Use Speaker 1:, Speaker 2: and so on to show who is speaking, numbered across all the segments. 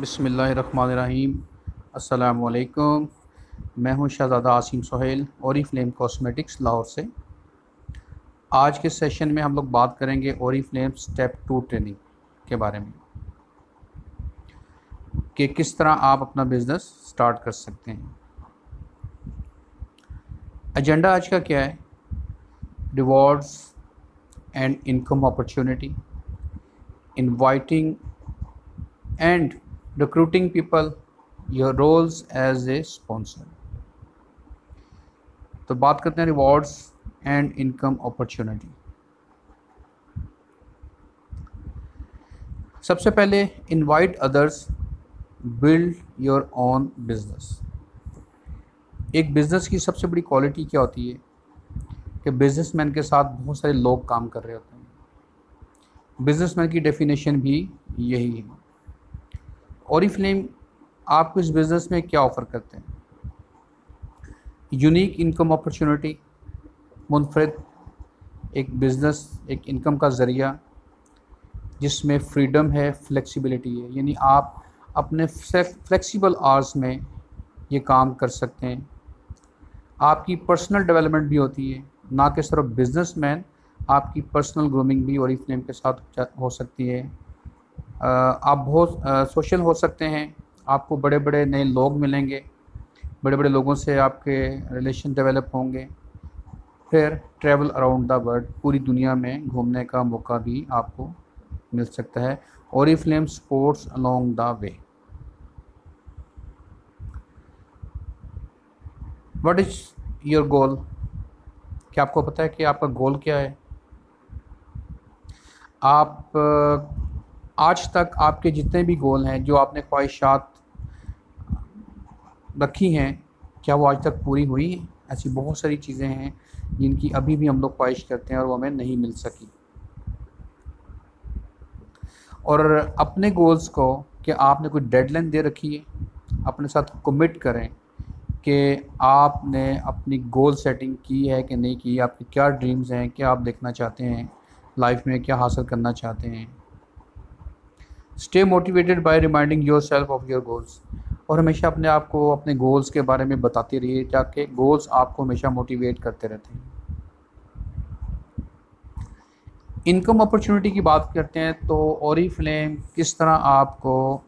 Speaker 1: बिसमीम असलकुम मैं हूँ शहज़ादा आसिम सोहेल और फ्लेम कॉस्मेटिक्स लाहौर से। आज के सेशन में हम लोग बात करेंगे और फ्लेम स्टेप टू ट्रेनिंग के बारे में। कि किस तरह आप अपना बिज़नेस स्टार्ट कर सकते हैं। एजेंडा आज का क्या है? Rewards and income opportunity inviting and recruiting people, your roles as a sponsor. तो बात करते हैं रिवॉर्ड्स एंड इनकम अपॉर्चुनिटी सबसे पहले invite others build your own business एक बिज़नेस की सबसे बड़ी क्वालिटी क्या होती है? कि बिजनेसमैन के साथ बहुत सारे लोग काम कर रहे होते हैं। बिजनेसमैन की डेफिनेशन भी यही है। और फ्लेम आपको इस बिज़नेस में क्या ऑफ़र करते हैं? यूनिक इनकम अपॉर्चुनिटी मुनफरद एक बिज़नेस एक इनकम का ज़रिया, जिसमें फ्रीडम है फ्लेक्सिबिलिटी है। यानी आप अपने फ्लेक्सिबल आवर्स में ये काम कर सकते हैं। आपकी पर्सनल डेवलपमेंट भी होती है। ना कि सिर्फ़ बिजनेसमैन आपकी पर्सनल ग्रूमिंग भी और फ्लेम के साथ हो सकती है। आप बहुत सोशल हो सकते हैं। आपको बड़े बड़े नए लोग मिलेंगे। बड़े बड़े लोगों से आपके रिलेशन डेवलप होंगे। फिर ट्रैवल अराउंड द वर्ल्ड, पूरी दुनिया में घूमने का मौका भी आपको मिल सकता है। और Oriflame sports along the way. What is your goal क्या आपको पता है कि आपका गोल क्या है? आप आज तक आपके जितने भी गोल हैं, जो आपने ख्वाहिशात रखी हैं, क्या वो आज तक पूरी हुई? ऐसी बहुत सारी चीज़ें हैं, जिनकी अभी भी हम लोग ख्वाहिश करते हैं और वो हमें नहीं मिल सकी। और अपने गोल्स को कि आपने कोई डेडलाइन दे रखी है, अपने साथ कमिट करें कि आपने अपनी गोल सेटिंग की है कि नहीं की, आपके क्या ड्रीम्स हैं, क्या आप देखना चाहते हैं लाइफ में क्या हासिल करना चाहते हैं। Stay motivated by reminding your self of your goals और हमेशा अपने आप को अपने गोल्स के बारे में बताते रहिए, ताकि गोल्स आपको हमेशा मोटिवेट करते रहते हैं। इनकम अपॉर्चुनिटी की बात करते हैं तो और फ्लेम किस तरह आपको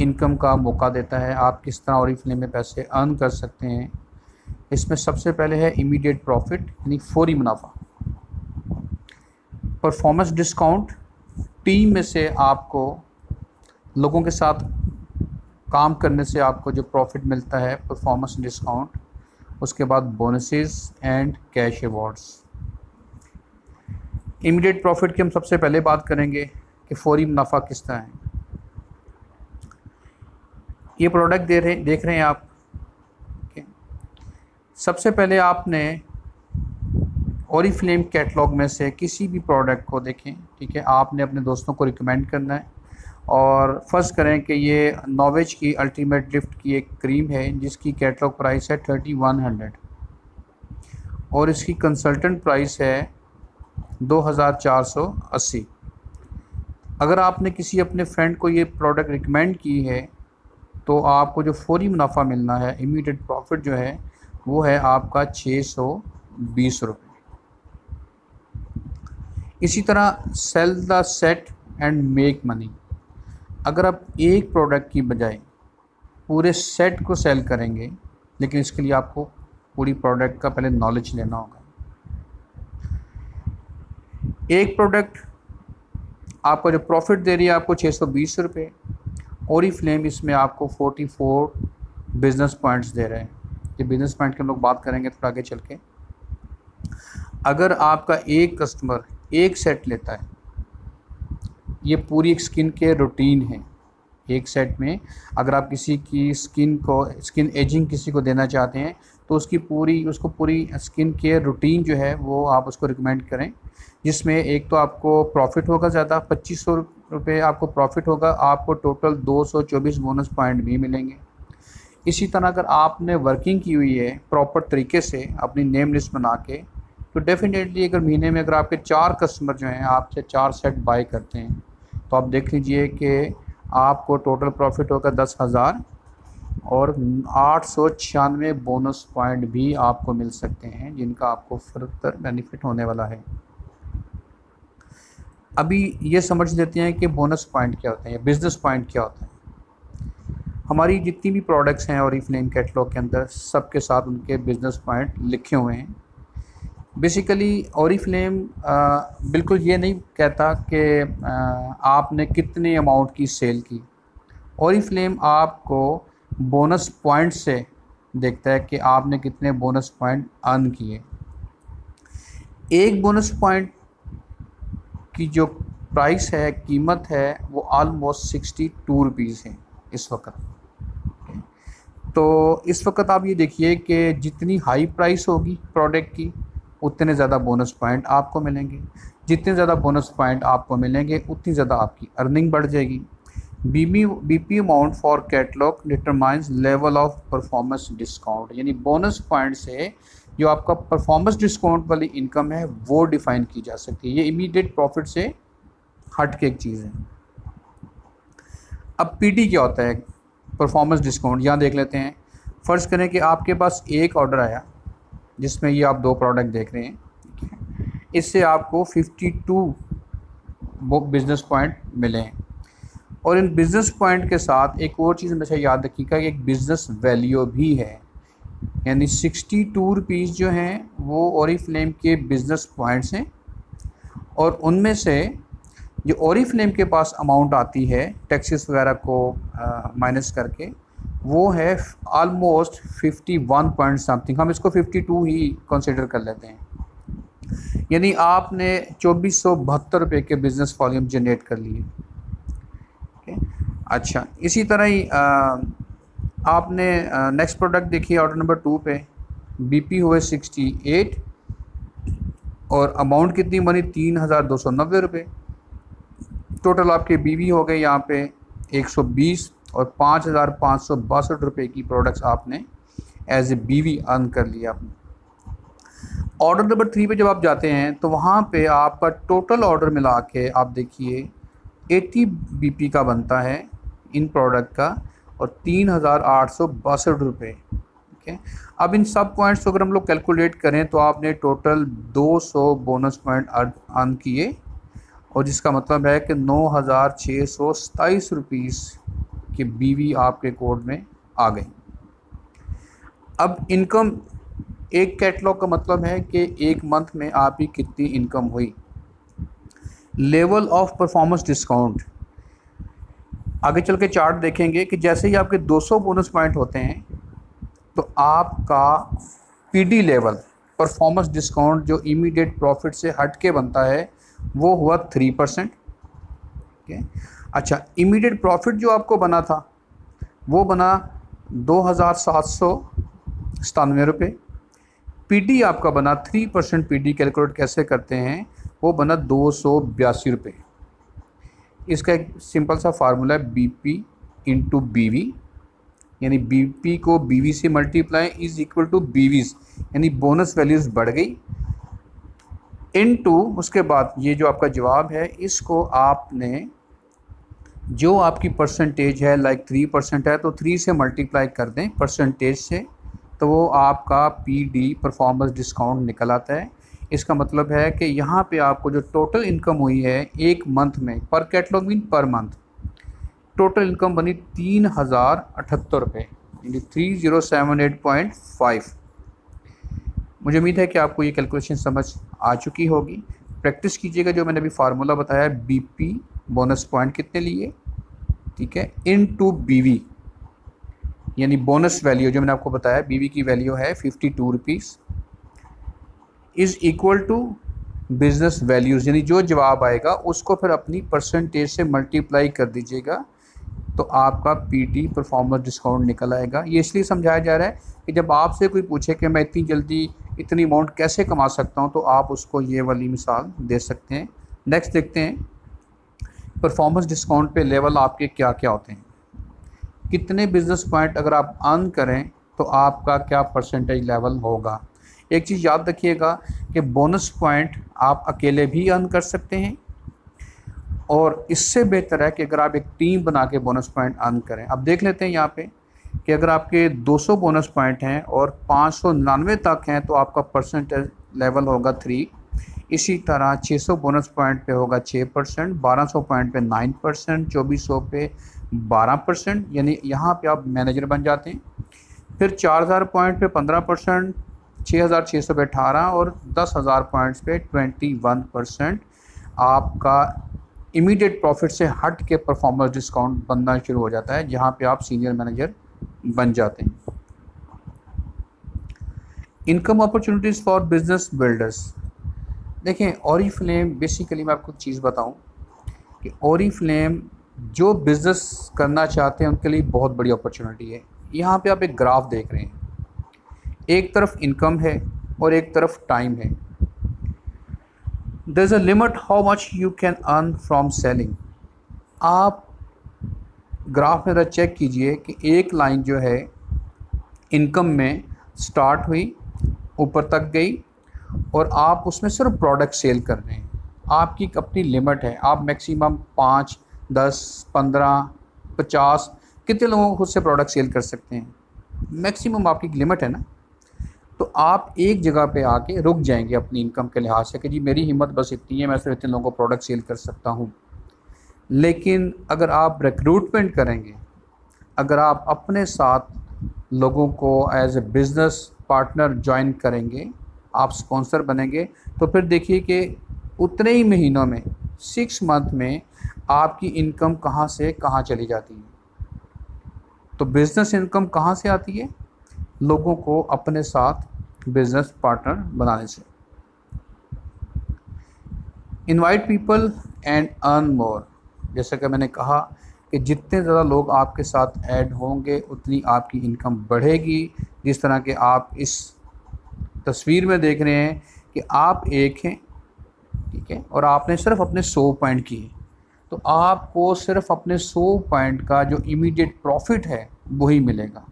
Speaker 1: इनकम का मौका देता है, आप किस तरह और फ्लेम में पैसे अर्न कर सकते हैं। इसमें सबसे पहले है इमीडिएट प्रॉफिट यानी फौरी मुनाफा। परफॉर्मेंस डिस्काउंट टीम में से आपको, लोगों के साथ काम करने से आपको जो प्रॉफिट मिलता है परफॉर्मेंस डिस्काउंट उसके बाद bonuses and cash awards immediate profit की हम सबसे पहले बात करेंगे कि फौरी मुनाफा किस तरह है। ये प्रोडक्ट दे रहे, देख रहे हैं आप सबसे पहले आपने और फ्लेम कैटलॉग में से किसी भी प्रोडक्ट को देखें, ठीक है? आपने अपने दोस्तों को रिकमेंड करना है। और फ़र्स्ट करें कि ये नॉवेज की अल्टीमेट लिफ्ट की एक क्रीम है, जिसकी कैटलॉग प्राइस है थर्टी वन हंड्रेड। और इसकी कंसल्टेंट प्राइस है दो हज़ार चार सौ अस्सी। अगर आपने किसी अपने फ्रेंड को ये प्रोडक्ट रिकमेंड की है तो आपको जो फौरी मुनाफा मिलना है इमीडिएट प्रॉफिट जो है, वो है आपका छः सौ बीस रुपये इसी तरह sell the set and make money अगर आप एक प्रोडक्ट की बजाय पूरे सेट को सेल करेंगे, लेकिन इसके लिए आपको पूरी प्रोडक्ट का पहले नॉलेज लेना होगा। एक प्रोडक्ट आपको जो प्रॉफिट दे रही है आपको छः सौ बीस रुपये और ही फ्लेम इसमें आपको फोर्टी फोर बिज़नेस पॉइंट्स दे रहे हैं। ये बिज़नेस पॉइंट की हम लोग बात करेंगे थोड़ा आगे चल के। अगर आपका एक कस्टमर एक सेट लेता है। ये पूरी स्किन केयर रूटीन है। एक सेट में अगर आप किसी की स्किन को स्किन एजिंग किसी को देना चाहते हैं तो उसकी पूरी, उसको पूरी स्किन केयर रूटीन जो है, वो आप उसको रिकमेंड करें। जिसमें एक तो आपको प्रॉफिट होगा ज़्यादा, पच्चीस सौ रुपये आपको प्रॉफिट होगा, आपको टोटल दो सौ चौबीस बोनस पॉइंट भी मिलेंगे। इसी तरह अगर आपने वर्किंग की हुई है प्रॉपर तरीके से अपनी नेम लिस्ट बना के तो डेफिनेटली अगर महीने में अगर आपके चार कस्टमर जो हैं, आपसे चार सेट बाई करते हैं तो आप देख लीजिए कि आपको टोटल प्रॉफिट होगा दस हज़ार और आठ सौ छियानवे बोनस पॉइंट भी आपको मिल सकते हैं, जिनका आपको फर्दर बेनिफिट होने वाला है। अभी ये समझ लेते हैं कि बोनस पॉइंट क्या होते हैं बिज़नेस पॉइंट क्या होता है। हमारी जितनी भी प्रोडक्ट्स हैं और फ्लेम कैटलॉग के अंदर, सबके साथ उनके बिज़नेस पॉइंट लिखे हुए हैं। बेसिकली और फ्लेम बिल्कुल ये नहीं कहता कि आपने कितने अमाउंट की सेल की। और फ्लेम आपको बोनस पॉइंट से देखता है कि आपने कितने बोनस पॉइंट अर्न किए। एक बोनस पॉइंट की जो प्राइस है, कीमत है, वो आलमोस्ट सिक्सटी टू रुपीज़ है इस वक्त। तो इस वक्त आप ये देखिए कि जितनी हाई प्राइस होगी प्रोडक्ट की उतने ज़्यादा बोनस पॉइंट आपको मिलेंगे। जितने ज़्यादा बोनस पॉइंट आपको मिलेंगे, उतनी ज़्यादा आपकी अर्निंग बढ़ जाएगी। बीमी BP amount for catalogue determines level of performance discount यानी बोनस पॉइंट से जो आपका परफॉर्मेंस डिस्काउंट वाली इनकम है, वो डिफाइन की जा सकती है। ये इमीडिएट प्रॉफिट से हट के एक चीज़ है। अब पीटी क्या होता है? परफॉर्मेंस डिस्काउंट यहाँ देख लेते हैं। फ़र्ज़ करें कि आपके पास एक ऑर्डर आया। जिसमें ये आप दो प्रोडक्ट देख रहे हैं इससे आपको 52 बिज़नेस पॉइंट मिले हैं। और इन बिज़नेस पॉइंट के साथ एक और चीज़ हमेशा याद रखिएगा कि एक बिज़नेस वैल्यू भी है। यानी सिक्सटी टू रुपीज़ जो हैं, वो और फ्लेम के बिज़नेस पॉइंट्स हैं। और उनमें से जो और फ्लेम के पास अमाउंट आती है टैक्सेस वगैरह को माइनस करके वो है almost fifty one point something हम इसको फिफ्टी टू ही कंसिडर कर लेते हैं। यानी आपने चौबीस सौ बहत्तर रुपये के बिज़नेस वॉल्यूम जनरेट कर लिए। अच्छा इसी तरह ही आ, आपने नेक्स्ट प्रोडक्ट देखिए ऑर्डर नंबर टू पे। बीपी हुए सिक्सटी एट और अमाउंट कितनी बनी? तीन हज़ार दो सौ नब्बे रुपये टोटल आपके बीवी हो गए यहाँ पे एक सौ बीस। और पाँच हज़ार पाँच सौ बासठ रुपये की प्रोडक्ट्स आपने एज ए बीवी अर्न कर लिया आपने। ऑर्डर नंबर थ्री पे जब आप जाते हैं तो वहाँ पे आपका टोटल ऑर्डर मिला के आप देखिए एटी बीपी का बनता है इन प्रोडक्ट का और तीन हज़ार आठ सौ बासठ रुपये ठीक है? अब इन सब पॉइंट्स को अगर हम लोग कैलकुलेट करें तो आपने टोटल 200 बोनस पॉइंट अर्न किए। और जिसका मतलब है कि नौ हज़ार छः सौ सताईस रुपीज़ के बीवी आपके कोड में आ गई। अब इनकम, एक कैटलॉग का मतलब है कि एक मंथ में आपकी कितनी इनकम हुई। Level of performance discount. आगे चल के चार्ट देखेंगे कि जैसे ही आपके 200 बोनस पॉइंट होते हैं तो आपका पीडी लेवल, परफॉर्मेंस डिस्काउंट जो इमीडिएट प्रॉफिट से हट के बनता है, वो हुआ थ्री परसेंट। अच्छा इमीडिएट प्रॉफिट जो आपको बना था, वो बना दो हज़ार सात सौ सतानवे रुपये पी आपका बना थ्री परसेंट पीडी कैलकुलेट कैसे करते हैं, वो बना दो सौ बयासी रुपये इसका एक सिंपल सा फार्मूला है B P into B V यानी बी पी को बी वी से multiply is equal to B Vs यानी बोनस वैल्यूज़ बढ़ गई। इन टू उसके बाद ये जो आपका जवाब है, इसको आपने जो आपकी परसेंटेज है लाइक थ्री परसेंट है तो थ्री से मल्टीप्लाई कर दें परसेंटेज से तो वो आपका पी डी परफॉर्मेंस डिस्काउंट निकल आता है। इसका मतलब है कि यहाँ पे आपको जो टोटल इनकम हुई है, एक मंथ में per catalogue mean per month total income बनी तीन हज़ार अठहत्तर रुपये यानी three zero seven eight point five मुझे उम्मीद है कि आपको ये कैलकुलेशन समझ आ चुकी होगी। प्रैक्टिस कीजिएगा जो मैंने अभी फार्मूला बताया बी पी बोनस पॉइंट कितने लिए? ठीक है इन टू बी वी यानी बोनस वैल्यू जो मैंने आपको बताया बीवी की वैल्यू है fifty two rupees is equal to business values यानी जो जवाब आएगा, उसको फिर अपनी परसेंटेज से मल्टीप्लाई कर दीजिएगा तो आपका पीटी परफॉर्मेंस डिस्काउंट निकल आएगा। ये इसलिए समझाया जा रहा है कि जब आपसे कोई पूछे कि मैं इतनी जल्दी इतनी अमाउंट कैसे कमा सकता हूँ तो आप उसको ये वाली मिसाल दे सकते हैं। नेक्स्ट देखते हैं। परफॉर्मेंस डिस्काउंट पे लेवल आपके क्या क्या होते हैं? कितने बिज़नेस पॉइंट अगर आप अर्न करें तो आपका क्या परसेंटेज लेवल होगा? एक चीज़ याद रखिएगा कि बोनस पॉइंट आप अकेले भी अर्न कर सकते हैं। और इससे बेहतर है कि अगर आप एक टीम बना के बोनस पॉइंट अर्न करें। अब देख लेते हैं यहाँ पे कि अगर आपके 200 बोनस पॉइंट हैं और पाँच तक हैं तो आपका परसेंटेज लेवल होगा थ्री इसी तरह 600 बोनस पॉइंट पे होगा 6 परसेंट, बारह पॉइंट पे 9 परसेंट, चौबीस पे 12 परसेंट, यानी यहाँ पे आप मैनेजर बन जाते हैं। फिर 4000 पॉइंट पे 15 परसेंट छः हज़ार छः सौ पे अठारह और दस हज़ार पॉइंट्स पे 21 परसेंट। आपका इमीडिएट प्रॉफिट से हट के परफॉर्मेंस डिस्काउंट बनना शुरू हो जाता है, जहाँ पे आप सीनियर मैनेजर बन जाते हैं। Income opportunities for business builders देखें ओरी फ्लेम बेसिकली मैं आपको चीज़ बताऊँ कि ओरी फ्लेम जो बिज़नेस करना चाहते हैं, उनके लिए बहुत बड़ी अपॉर्चुनिटी है। यहाँ पे आप एक ग्राफ देख रहे हैं। एक तरफ़ इनकम है और एक तरफ़ टाइम है। There is a limit how much you can earn from selling आप ग्राफ में चेक कीजिए कि एक लाइन जो है इनकम में स्टार्ट हुई, ऊपर तक गई और आप उसमें सिर्फ़ प्रोडक्ट सेल कर रहे हैं। आपकी अपनी लिमिट है। आप मैक्सिमम पाँच, दस, पंद्रह, पचास, कितने लोगों को खुद से प्रोडक्ट सेल कर सकते हैं? मैक्सिमम आपकी लिमिट है ना? तो आप एक जगह पे आके रुक जाएँगे अपनी इनकम के लिहाज से कि जी मेरी हिम्मत बस इतनी है, मैं सिर्फ़ इतने लोगों को प्रोडक्ट सेल कर सकता हूँ। लेकिन अगर आप रिक्रूटमेंट करेंगे, अगर आप अपने साथ लोगों को as a business partner join करेंगे आप स्पॉन्सर बनेंगे। तो फिर देखिए कि उतने ही महीनों में सिक्स मंथ में आपकी इनकम कहाँ से, कहाँ चली जाती है? तो बिज़नेस इनकम कहाँ से आती है? लोगों को अपने साथ बिज़नेस पार्टनर बनाने से। Invite people and earn more जैसा कि मैंने कहा कि जितने ज़्यादा लोग आपके साथ ऐड होंगे, उतनी आपकी इनकम बढ़ेगी। जिस तरह के आप इस तस्वीर में देख रहे हैं कि आप एक हैं, ठीक है? और आपने सिर्फ़ अपने सौ पॉइंट किए। तो आपको सिर्फ़ अपने सौ पॉइंट का जो इमीडिएट प्रॉफिट है, वही मिलेगा।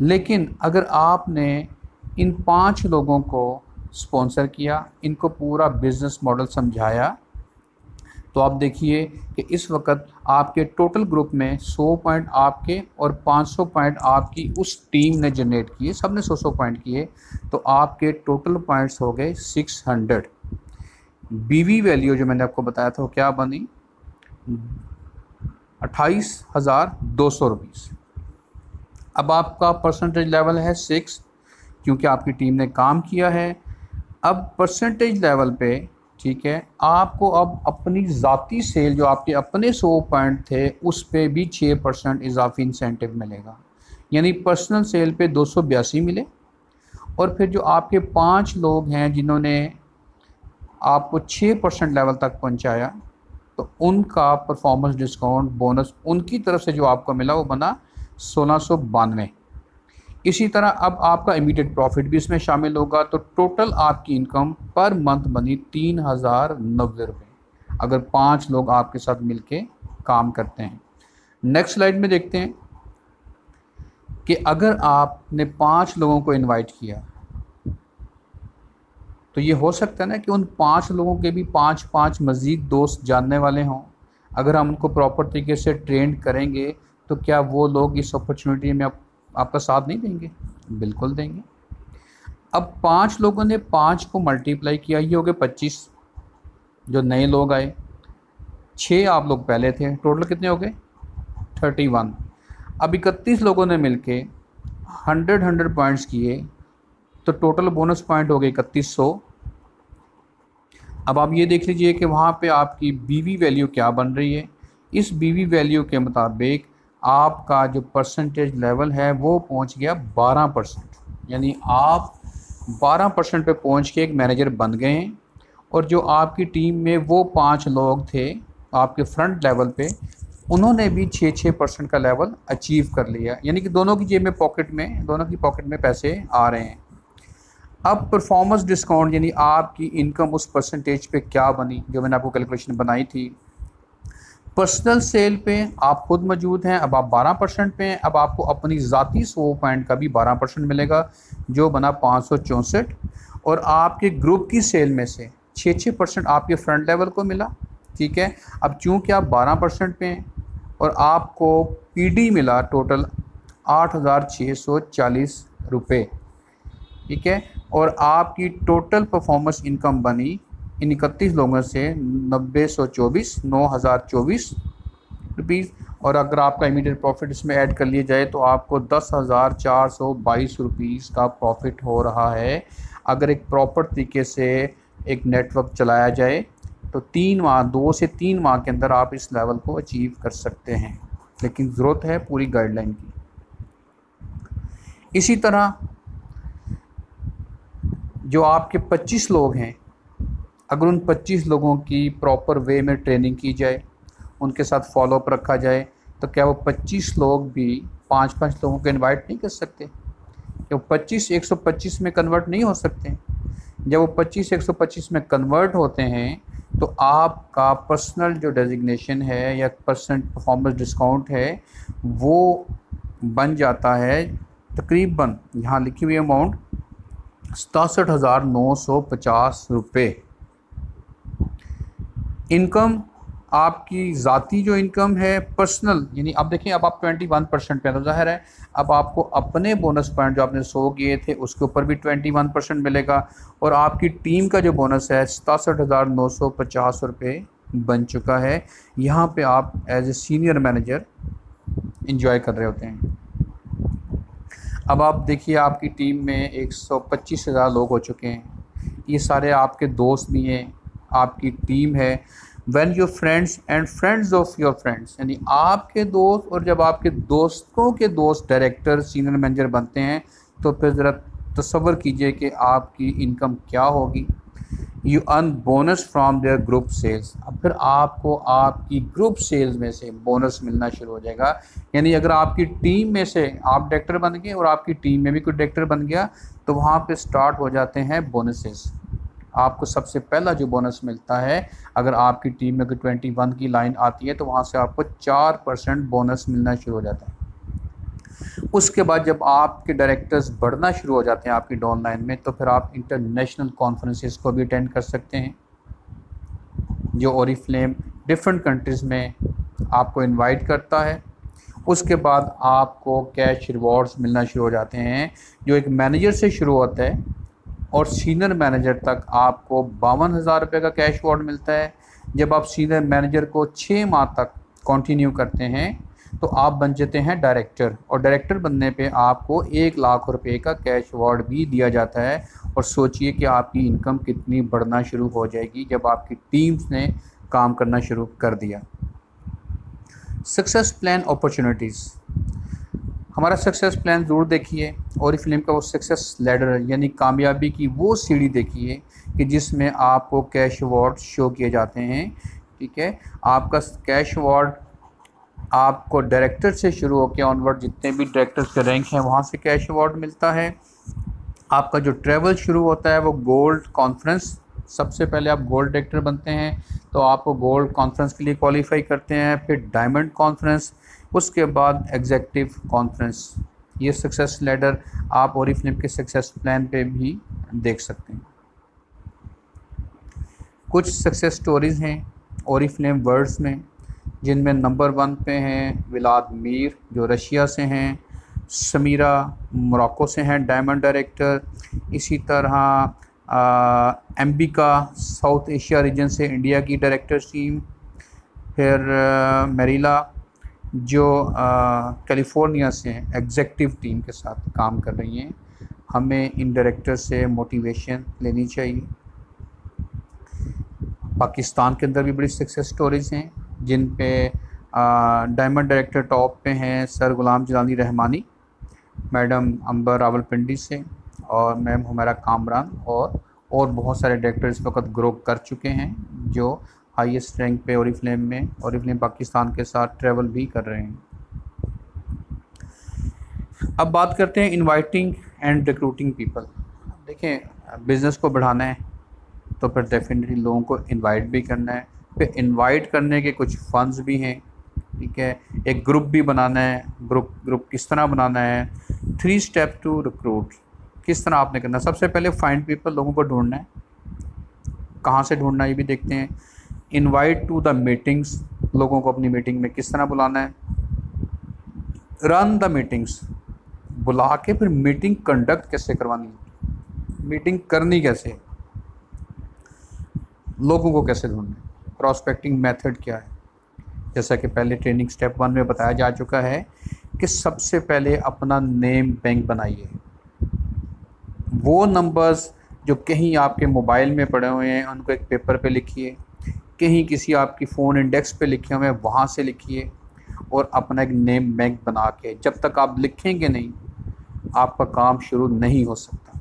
Speaker 1: लेकिन अगर आपने इन पाँच लोगों को स्पॉन्सर किया, इनको पूरा बिज़नेस मॉडल समझाया तो आप देखिए कि इस वक्त आपके टोटल ग्रुप में 100 पॉइंट आपके और 500 पॉइंट आपकी उस टीम ने जनरेट किए सबने 100 पॉइंट किए तो आपके टोटल पॉइंट्स हो गए 600 बीवी वैल्यू जो मैंने आपको बताया था वो क्या बनी? अट्ठाईस हज़ार दो सौ रुपीज़ अब आपका परसेंटेज लेवल है सिक्स क्योंकि आपकी टीम ने काम किया है। अब परसेंटेज लेवल पे ठीक है? आपको अब अपनी ज़ाती सेल जो आपके अपने सौ पॉइंट थे, उस पर भी छः परसेंट इजाफी इंसेंटिव मिलेगा। यानी पर्सनल सेल पे दो सौ बयासी मिले। और फिर जो आपके पाँच लोग हैं जिन्होंने आपको छः परसेंट लेवल तक पहुँचाया तो उनका परफॉर्मेंस डिस्काउंट बोनस उनकी तरफ़ से जो आपको मिला वो बना सोलह सौ बानवे। इसी तरह अब आपका इमीडिएट प्रॉफिट भी इसमें शामिल होगा। तो टोटल आपकी इनकम पर मंथ बनी तीन हज़ार नब्बे रुपये अगर पाँच लोग आपके साथ मिलके काम करते हैं। नेक्स्ट स्लाइड में देखते हैं कि अगर आपने पाँच लोगों को इनवाइट किया तो ये हो सकता है ना कि उन पाँच लोगों के भी पाँच पाँच मज़ीद दोस्त जानने वाले हों। अगर हम उनको प्रॉपर तरीके से ट्रेंड करेंगे तो क्या वो लोग इस अपॉर्चुनिटी में आपका साथ नहीं देंगे? बिल्कुल देंगे। अब पाँच लोगों ने पाँच को मल्टीप्लाई किया, ये हो गए पच्चीस। जो नए लोग आए छः आप लोग पहले थे। टोटल कितने हो गए? थर्टी वन अब इकतीस लोगों ने मिलके हंड्रेड हंड्रेड पॉइंट्स किए तो टोटल बोनस पॉइंट हो गए इकतीस सौ। अब आप ये देख लीजिए कि वहाँ पे आपकी बीवी वैल्यू क्या बन रही है। इस बीवी वैल्यू के मुताबिक आपका जो परसेंटेज लेवल है, वो पहुँच गया 12 परसेंट यानी आप 12 परसेंट पर पहुँच के एक मैनेजर बन गए हैं और जो आपकी टीम में वो पाँच लोग थे आपके फ्रंट लेवल पे, उन्होंने भी छः छः परसेंट का लेवल अचीव कर लिया। यानी कि दोनों की जेब में पॉकेट में, दोनों की पॉकेट में पैसे आ रहे हैं। अब परफॉर्मेंस डिस्काउंट यानी आपकी इनकम उस परसेंटेज पे क्या बनी, जो मैंने आपको कैलकुलेशन बनाई थी पर्सनल सेल पे आप खुद मौजूद हैं, अब आप 12 परसेंट पे हैं, अब आपको अपनी ज़ाती सो पॉइंट का भी 12 परसेंट मिलेगा, जो बना पाँच और आपके ग्रुप की सेल में से छः छः परसेंट आपके फ्रंट लेवल को मिला, ठीक है? अब चूँकि आप बारह परसेंट पे हैं और आपको पीडी मिला टोटल आठ हज़ार छः सौ चालीस रुपये ठीक है? और आपकी टोटल परफॉर्मेंस इनकम बनी इन इकतीस लोगों से नब्बे सौ चौबीस, नौ हज़ार चौबीस रुपीज़ और अगर आपका इमीडिएट प्रॉफिट इसमें ऐड कर लिया जाए तो आपको दस हज़ार चार सौ बाईस रुपीज़ का प्रॉफिट हो रहा है। अगर एक प्रॉपर तरीके से एक नेटवर्क चलाया जाए तो तीन माह, दो से तीन माह के अंदर आप इस लेवल को अचीव कर सकते हैं। लेकिन ज़रूरत है पूरी गाइडलाइन की। इसी तरह जो आपके 25 लोग हैं अगर उन 25 लोगों की प्रॉपर वे में ट्रेनिंग की जाए, उनके साथ फॉलोअप रखा जाए तो क्या वो 25 लोग भी पाँच पाँच लोगों को इनवाइट नहीं कर सकते? क्या वो 25 125 में कन्वर्ट नहीं हो सकते, जब वो 25 125 में कन्वर्ट होते हैं तो आपका पर्सनल जो डेजिग्नेशन है या परसेंट परफॉर्मेंस डिस्काउंट है, वो बन जाता है तकरीबन, यहाँ लिखी हुई अमाउंट सतासठ हज़ार नौ सौ पचास रुपये इनकम आपकी ज़ाती जो इनकम है पर्सनल, यानी अब देखें अब आप ट्वेंटी वन परसेंट पे तो ज़ाहिर है, अब आपको अपने बोनस पॉइंट जो आपने सौ किए थे, उसके ऊपर भी ट्वेंटी वन परसेंट मिलेगा और आपकी टीम का जो बोनस है, सतासठ हज़ार नौ सौ पचास रुपये बन चुका है। यहाँ पे आप as a senior manager enjoy कर रहे होते हैं। अब आप देखिए, आपकी टीम में एक सौ पच्चीस हज़ार लोग हो चुके हैं। ये सारे आपके दोस्त भी हैं। आपकी टीम है when your friends and friends of your friends यानी आपके दोस्त और जब आपके दोस्तों के दोस्त डायरेक्टर सीनियर मैनेजर बनते हैं तो फिर ज़रा तस्वर कीजिए कि आपकी इनकम क्या होगी। You earn bonus from their group sales अब फिर आपको आपकी ग्रुप सेल्स में से बोनस मिलना शुरू हो जाएगा। यानी अगर आपकी टीम में से आप डायरेक्टर बन गए और आपकी टीम में भी कोई डायरेक्टर बन गया तो वहाँ पे स्टार्ट हो जाते हैं बोनसेस आपको सबसे पहला जो बोनस मिलता है, अगर आपकी टीम में अगर ट्वेंटी वन की लाइन आती है तो वहाँ से आपको चार परसेंट बोनस मिलना शुरू हो जाता है। उसके बाद जब आपके डायरेक्टर्स बढ़ना शुरू हो जाते हैं आपकी डाउन लाइन में तो फिर आप इंटरनेशनल कॉन्फ्रेंसेस को भी अटेंड कर सकते हैं। जो और फ्लेम डिफरेंट कंट्रीज़ में आपको इनवाइट करता है। उसके बाद आपको कैश रिवॉर्ड्स मिलना शुरू हो जाते हैं। जो एक मैनेजर से शुरू होता है और सीनियर मैनेजर तक आपको बावन हज़ार रुपये का कैश अवार्ड मिलता है। जब आप सीनियर मैनेजर को छः माह तक कंटिन्यू करते हैं तो आप बन जाते हैं डायरेक्टर और डायरेक्टर बनने पे आपको एक लाख रुपए का कैश अवार्ड भी दिया जाता है। और सोचिए कि आपकी इनकम कितनी बढ़ना शुरू हो जाएगी जब आपकी टीम्स ने काम करना शुरू कर दिया। सक्सेस प्लान अपॉर्चुनिटीज़ हमारा सक्सेस प्लान ज़रूर देखिए और इस फ़िल्म का वो सक्सेस लेडर यानी कामयाबी की वो सीढ़ी देखिए कि जिसमें आपको कैश अवार्ड शो किए जाते हैं, ठीक है? आपका कैश अवार्ड आपको डायरेक्टर से शुरू होकर ऑनवर्ड जितने भी डायरेक्टर के रैंक हैं, वहाँ से कैश अवार्ड मिलता है। आपका जो ट्रैवल शुरू होता है, वो गोल्ड कॉन्फ्रेंस सबसे पहले आप गोल्ड डायरेक्टर बनते हैं तो आप गोल्ड कॉन्फ्रेंस के लिए क्वालिफाई करते हैं, फिर डायमंड कॉन्फ्रेंस, उसके बाद एग्जेक्टिव कॉन्फ्रेंस। ये सक्सेस लेडर आप और फ़िल्म के सक्सेस प्लान पे भी देख सकते हैं। कुछ सक्सेस स्टोरीज़ हैं और फ़िल्म वर्ड्स में, जिनमें नंबर वन पे हैं विलाद मीर, जो रशिया से हैं, समीरा मोरक्को से हैं, डायमंड डायरेक्टर, इसी तरह एम्बिका साउथ एशिया रीजन से इंडिया की डायरेक्टर टीम फिर मेरीला जो कैलिफ़ोर्निया से एग्जेक्टिव टीम के साथ काम कर रही हैं। हमें इन डायरेक्टर से मोटिवेशन लेनी चाहिए। पाकिस्तान के अंदर भी बड़ी सक्सेस स्टोरीज़ हैं, जिन पे डायमंड डायरेक्टर टॉप पे हैं सर गुलाम जलानी रहमानी, मैडम अंबर रावलपिंडी से। और मैम हमारा कामरान और और बहुत सारे डायरेक्टर इस वक्त ग्रो कर चुके हैं, जो हाईएस्ट रैंक पे और फ्लेम में और फ्लेम पाकिस्तान के साथ ट्रैवल भी कर रहे हैं। अब बात करते हैं इनवाइटिंग एंड रिक्रूटिंग पीपल देखें बिज़नेस को बढ़ाना है तो फिर डेफिनेटली लोगों को इनवाइट भी करना है। फिर इनवाइट करने के कुछ फंड्स भी हैं, ठीक है? एक ग्रुप भी बनाना है ग्रुप ग्रुप किस तरह बनाना है? थ्री स्टेप टू रिक्रूट किस तरह आपने करना सबसे पहले फाइंड पीपल लोगों को ढूंढना है। कहाँ से ढूंढना ये भी देखते हैं। इनवाइट टू द मीटिंग्स लोगों को अपनी मीटिंग में किस तरह बुलाना है। रन द मीटिंग्स बुला के फिर मीटिंग कंडक्ट कैसे करवानी मीटिंग करनी कैसे लोगों को कैसे ढूंढना प्रॉस्पेक्टिंग मेथड क्या है? जैसा कि पहले ट्रेनिंग स्टेप वन में बताया जा चुका है कि सबसे पहले अपना नेम बैंक बनाइए। वो नंबर्स जो कहीं आपके मोबाइल में पड़े हुए हैं, उनको एक पेपर पे लिखिए। कहीं किसी आपकी फ़ोन इंडेक्स पे लिखे हुए हैं, वहाँ से लिखिए और अपना एक नेम बैंक बना के, जब तक आप लिखेंगे नहीं, आपका काम शुरू नहीं हो सकता।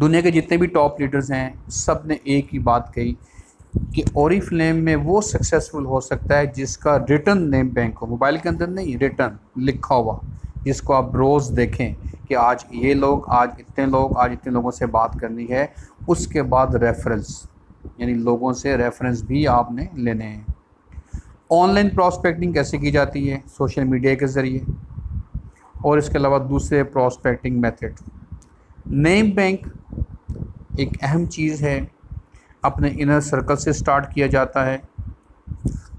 Speaker 1: दुनिया के जितने भी टॉप लीडर्स हैं, सबने एक ही बात कही कि ओरी फ्लेम में वो सक्सेसफुल हो सकता है जिसका रिटर्न नेम बैंक हो। मोबाइल के अंदर नहीं रिटर्न लिखा हुआ। जिसको आप रोज़ देखें कि आज ये लोग, आज इतने लोग, आज इतने लोगों से बात करनी है, उसके बाद रेफरेंस यानी लोगों से रेफरेंस भी आपने लेने हैं। ऑनलाइन प्रॉस्पेक्टिंग कैसे की जाती है? सोशल मीडिया के ज़रिए। और इसके अलावा दूसरे प्रॉस्पेक्टिंग मेथड नेम बैंक एक अहम चीज़ है। अपने इनर सर्कल से स्टार्ट किया जाता है।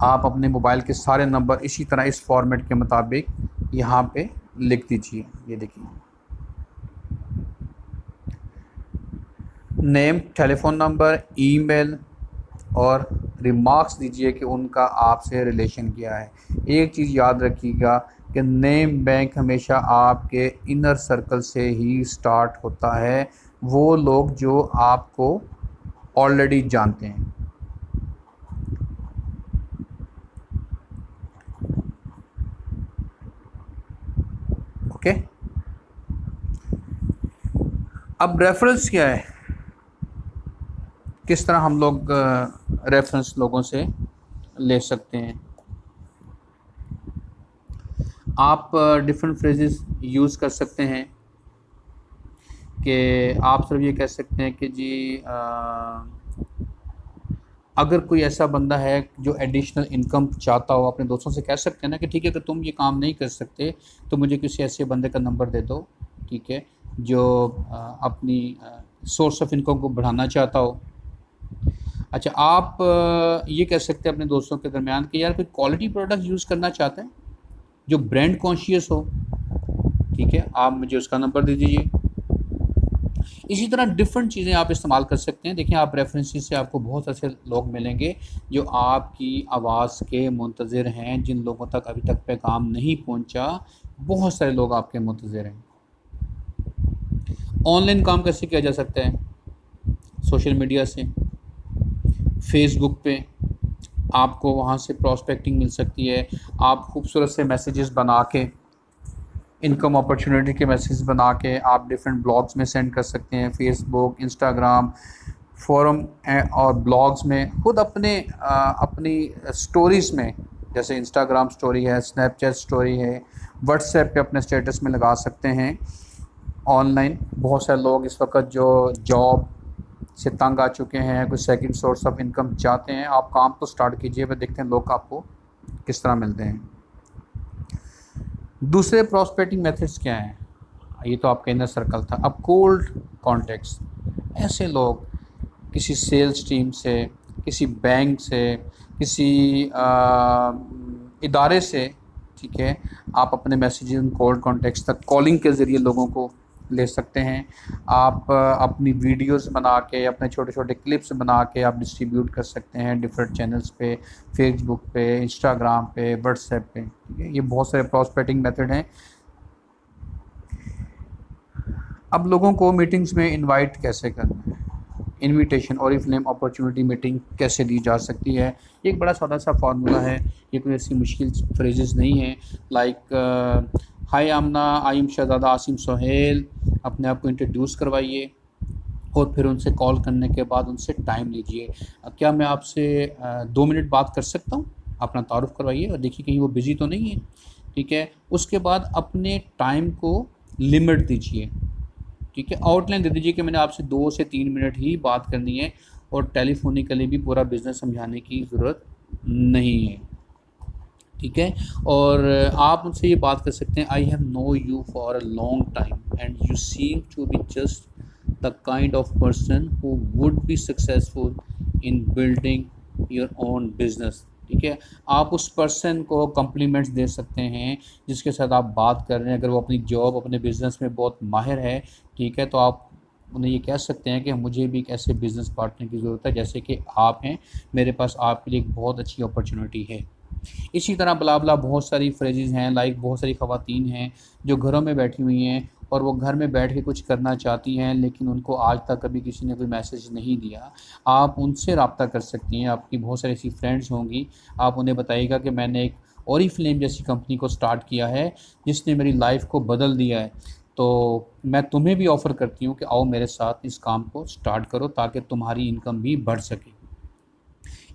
Speaker 1: आप अपने मोबाइल के सारे नंबर इसी तरह इस फॉर्मेट के मुताबिक यहाँ पे लिख दीजिए, ये देखिए। नेम, टेलीफोन नंबर, ईमेल और रिमार्क्स दीजिए कि उनका आपसे रिलेशन क्या है। एक चीज़ याद रखिएगा कि नेम बैंक हमेशा आपके इनर सर्कल से ही स्टार्ट होता है। वो लोग जो आपको ऑलरेडी जानते हैं ओके अब रेफरेंस क्या है? किस तरह हम लोग रेफरेंस लोगों से ले सकते हैं? आप डिफरेंट फ्रेजेस यूज़ कर सकते हैं कि आप सिर्फ़ ये कह सकते हैं कि जी आ, अगर कोई ऐसा बंदा है जो एडिशनल इनकम चाहता हो अपने दोस्तों से कह सकते हैं ना कि ठीक है अगर तुम ये काम नहीं कर सकते तो मुझे किसी ऐसे बंदे का नंबर दे दो ठीक है? जो अपनी सोर्स ऑफ़ इनकम को बढ़ाना चाहता हो। अच्छा आप ये कह सकते हैं अपने दोस्तों के दरमियान कि यार कोई क्वालिटी प्रोडक्ट यूज़ करना चाहते हैं? जो ब्रांड कॉन्शियस हो, ठीक है? आप मुझे उसका नंबर दे दीजिए। इसी तरह डिफरेंट चीज़ें आप इस्तेमाल कर सकते हैं। देखिए, आप रेफरेंसेस से आपको बहुत ऐसे लोग मिलेंगे जो आपकी आवाज़ के मुंतज़र हैं, जिन लोगों तक अभी तक पैगाम नहीं पहुँचा, बहुत सारे लोग आपके मुंतज़र हैं। ऑनलाइन काम कैसे किया जा सकता है? सोशल मीडिया से फेसबुक पे आपको वहाँ से प्रॉस्पेक्टिंग मिल सकती है। आप खूबसूरत से मैसेजेस बना के इनकम अपॉर्चुनिटी के मैसेज बना के आप डिफरेंट ब्लॉग्स में सेंड कर सकते हैं। फेसबुक इंस्टाग्राम फोरम और ब्लॉग्स में खुद अपने आ, अपनी स्टोरीज़ में जैसे इंस्टाग्राम स्टोरी है स्नैपचैट स्टोरी है व्हाट्सएप पे अपने स्टेटस में लगा सकते हैं। ऑनलाइन। बहुत सारे लोग इस वक्त जो जॉब से तंग आ चुके हैं कुछ सेकंड सोर्स ऑफ़ इनकम चाहते हैं आप काम तो स्टार्ट कीजिए वह देखते हैं लोग आपको किस तरह मिलते हैं। दूसरे प्रॉस्पेक्टिंग मेथड्स क्या हैं? ये तो आपका इनर सर्कल था। अब कोल्ड कॉन्टेक्ट्स ऐसे लोग किसी सेल्स टीम से किसी बैंक से किसी आ, इदारे से ठीक है आप अपने मैसेज कोल्ड कॉन्टेक्ट्स तक कॉलिंग के ज़रिए लोगों को ले सकते हैं। आप अपनी वीडियोस बना के, अपने छोटे छोटे क्लिप्स बना के आप डिस्ट्रीब्यूट कर सकते हैं डिफरेंट चैनल्स पे फेसबुक पे इंस्टाग्राम पे व्हाट्सएप पे। ये बहुत सारे प्रॉस्पेटिंग मेथड हैं। अब लोगों को मीटिंग्स में इनवाइट कैसे करना है? इनविटेशन और फ़िल्म अपॉर्चुनिटी मीटिंग कैसे दी जा सकती है? एक बड़ा सादा सा फार्मूला है। ये कोई ऐसी मुश्किल फ्रेजेस नहीं है। Like hi Aamna, I am Shahzada Asim Sohail. अपने आप को इंट्रोड्यूस करवाइए और फिर उनसे कॉल करने के बाद उनसे टाइम लीजिए। क्या मैं आपसे दो मिनट बात कर सकता हूँ? अपना तारुफ करवाइए और देखिए कहीं वो बिज़ी तो नहीं है। ठीक है? उसके बाद अपने टाइम को लिमिट दीजिए। ठीक है? आउटलाइन दे दीजिए कि मैंने आपसे दो से तीन मिनट ही बात करनी है और टेलीफोनिकली भी पूरा बिज़नेस समझाने की ज़रूरत नहीं है। ठीक है? और आप उनसे ये बात कर सकते हैं I have know you for a long time and you seem to be just the kind of person who would be successful in building your own business ठीक है? आप उस पर्सन को कम्प्लीमेंट्स दे सकते हैं, जिसके साथ आप बात कर रहे हैं। अगर वो अपनी जॉब अपने बिज़नेस में बहुत माहिर है, ठीक है तो आप उन्हें ये कह सकते हैं कि, मुझे भी एक ऐसे बिज़नेस पार्टनर की ज़रूरत है, जैसे कि आप हैं। मेरे पास आपके लिए एक बहुत अच्छी अपॉर्चुनिटी है। इसी तरह बला बला बहुत सारी फ्रेजेज़ हैं लाइक बहुत सारी ख़वातीन हैं जो घरों में बैठी हुई हैं और वो घर में बैठ के कुछ करना चाहती हैं, लेकिन उनको आज तक कभी किसी ने कोई मैसेज नहीं दिया। आप उनसे रबता कर सकती हैं, आपकी बहुत सारी ऐसी फ्रेंड्स होंगी। आप उन्हें बताइएगा कि मैंने एक और फ्लेम जैसी कंपनी को स्टार्ट किया है, जिसने मेरी लाइफ को बदल दिया है। तो मैं तुम्हें भी ऑफ़र करती हूँ कि आओ मेरे साथ इस काम को स्टार्ट करो, ताकि तुम्हारी इनकम भी बढ़ सके।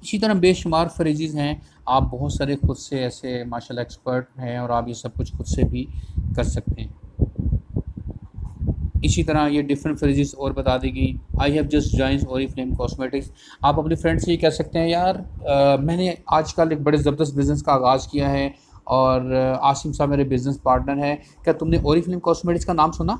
Speaker 1: इसी तरह बेशुमार फ्रेजेज़ हैं। आप बहुत सारे खुद से ऐसे माशाल्लाह एक्सपर्ट हैं और आप ये सब कुछ खुद से भी कर सकते हैं। इसी तरह ये डिफरेंट फ्रेजेस और बता देगी I have just join Oriflame cosmetics आप अपने फ्रेंड से ये कह सकते हैं यार आ, मैंने आजकल एक बड़े ज़बरदस्त बिज़नेस का आगाज़ किया है और आसिम साहब मेरे बिज़नेस पार्टनर हैं। क्या तुमने और फ्लेम कॉस्मेटिक्स का नाम सुना?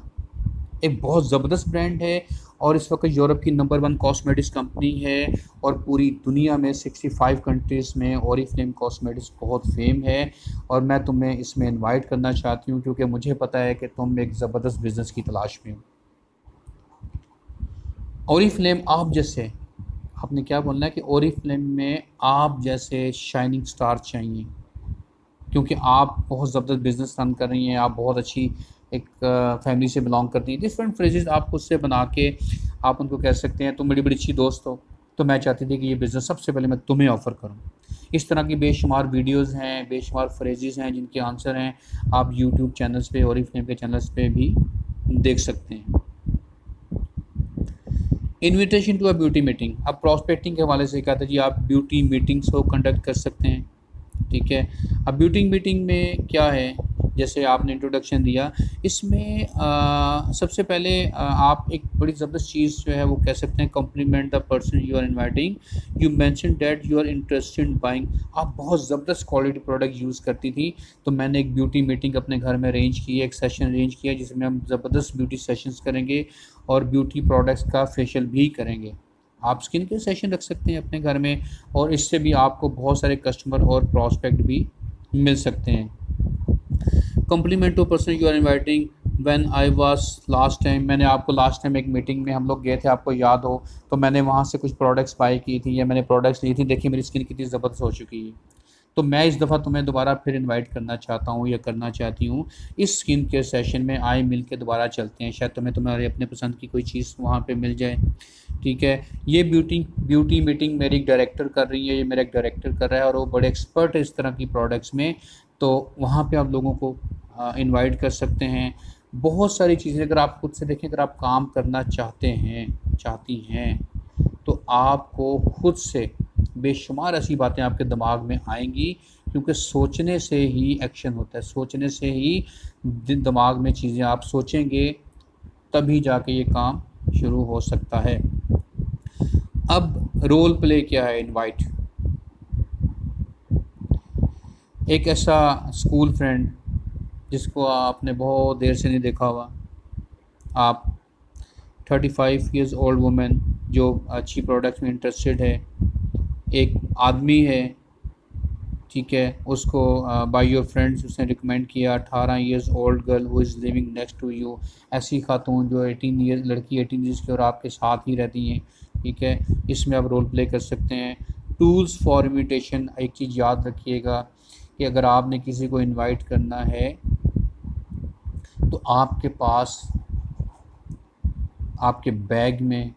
Speaker 1: एक बहुत ज़बरदस्त ब्रांड है और इस वक्त यूरोप की नंबर वन कॉस्मेटिक्स कंपनी है और पूरी दुनिया में 65 कंट्रीज़ में और फ्लेम कॉस्मेटिक्स बहुत फेम है। और मैं तुम्हें इसमें इनवाइट करना चाहती हूँ क्योंकि मुझे पता है कि तुम एक ज़बरदस्त बिज़नेस की तलाश में हो। और फ्लेम आप जैसे, आपने क्या बोलना है कि और फ्लेम में आप जैसे शाइनिंग स्टार चाहिए। क्योंकि आप बहुत ज़बरदस्त बिज़नेस रन कर रही हैं, आप बहुत अच्छी एक फैमिली से बिलोंग करती हैं। डिफरेंट फ्रेजेस आप खुद से बना के आप उनको कह सकते हैं, तुम बड़ी बड़ी अच्छी दोस्त हो। तो मैं चाहती थी कि ये बिज़नेस सबसे पहले मैं तुम्हें ऑफ़र करूँ। इस तरह की बेशुमार वीडियोस हैं, बेशुमार फ्रेजेस हैं जिनके आंसर हैं, आप यूट्यूब चैनल्स पे और फ्लेम के चैनल्स पे भी देख सकते हैं। Invitation to a beauty meeting अब प्रॉस्पेक्टिंग के हवाले से कहते हैं जी आप ब्यूटी मीटिंग्स को कंडक्ट कर सकते हैं। ठीक है? अब ब्यूटिंग मीटिंग में क्या है? जैसे आपने इंट्रोडक्शन दिया इसमें आ, सबसे पहले आ, आप एक बड़ी ज़बरदस्त चीज़ जो है वो कह सकते हैं compliment the person you are inviting you mention that you are interested buying आप बहुत ज़बरदस्त क्वालिटी प्रोडक्ट यूज़ करती थी तो मैंने एक ब्यूटी मीटिंग अपने घर में अरेंज की एक सेशन अरेंज किया जिसमें हम ज़बरदस्त ब्यूटी सेशंस करेंगे और ब्यूटी प्रोडक्ट्स का फेशियल भी करेंगे। आप स्किन के सेशन रख सकते हैं अपने घर में और इससे भी आपको बहुत सारे कस्टमर और प्रॉस्पेक्ट भी मिल सकते हैं। Compliment to person you are inviting when I was last time मैंने आपको लास्ट टाइम एक मीटिंग में हम लोग गए थे, आपको याद हो तो मैंने वहाँ से कुछ प्रोडक्ट्स बाई की थी, या मैंने प्रोडक्ट्स ली थी, देखिए मेरी स्किन कितनी ज़बरदस्त हो चुकी है। तो मैं इस दफ़ा तुम्हें दोबारा फिर इनवाइट करना चाहता हूँ या करना चाहती हूँ। इस स्किन केयर सेशन में आए मिल के दोबारा चलते हैं। शायद तुम्हें तुम्हारे अपने पसंद की कोई चीज़ वहाँ पर मिल जाए। ठीक है? ये ब्यूटी ब्यूटी मीटिंग मेरी एक डायरेक्टर कर रही है, ये मेरा एक डायरेक्टर कर रहा है और वो बड़े एक्सपर्ट है इस तरह की प्रोडक्ट्स में। तो वहाँ पे आप लोगों को इनवाइट कर सकते हैं। बहुत सारी चीज़ें अगर आप खुद से देखें, अगर आप काम करना चाहते हैं, चाहती हैं तो आपको खुद से बेशुमार ऐसी बातें आपके दिमाग में आएँगी, क्योंकि सोचने से ही एक्शन होता है। सोचने से ही दिमाग में चीज़ें आप सोचेंगे, तभी जाके ये काम शुरू हो सकता है। अब रोल प्ले क्या है? इनवाइट एक ऐसा स्कूल फ्रेंड जिसको आपने बहुत देर से नहीं देखा हुआ आप thirty five years old women जो अच्छी प्रोडक्ट में इंटरेस्टेड है। एक आदमी है, ठीक है, उसको बाय योर फ्रेंड्स उसने रिकमेंड किया, अठारह years old girl who is living next to you ऐसी खातून जो एटीन ईयर लड़की एटीन ईयर्स की और आपके साथ ही रहती हैं, ठीक है, इसमें आप रोल प्ले कर सकते हैं। टूल्स फॉर इमिटेशन एक चीज़ याद रखिएगा कि अगर आपने किसी को इनवाइट करना है तो आपके पास, आपके बैग में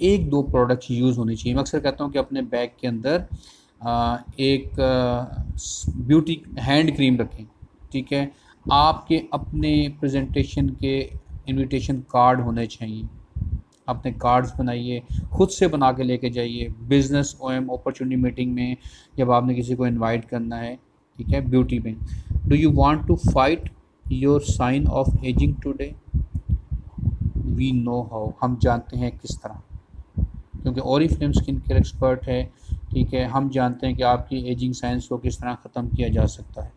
Speaker 1: एक दो प्रोडक्ट्स यूज़ होने चाहिए। मैं अक्सर कहता हूँ कि अपने बैग के अंदर एक ब्यूटी हैंड क्रीम रखें, ठीक है? आपके अपने प्रेजेंटेशन के इनविटेशन कार्ड होने चाहिए। अपने कार्ड्स बनाइए, खुद से बना के लेके जाइए। Business O M opportunity meeting में जब आपने किसी को इनवाइट करना है, ठीक है? ब्यूटी में। Do you want to fight your sign of ageing today we know how हम जानते हैं किस तरह। क्योंकि Oriflame skin care expert है, ठीक है, हम जानते हैं कि आपकी एजिंग साइंस को किस तरह ख़त्म किया जा सकता है।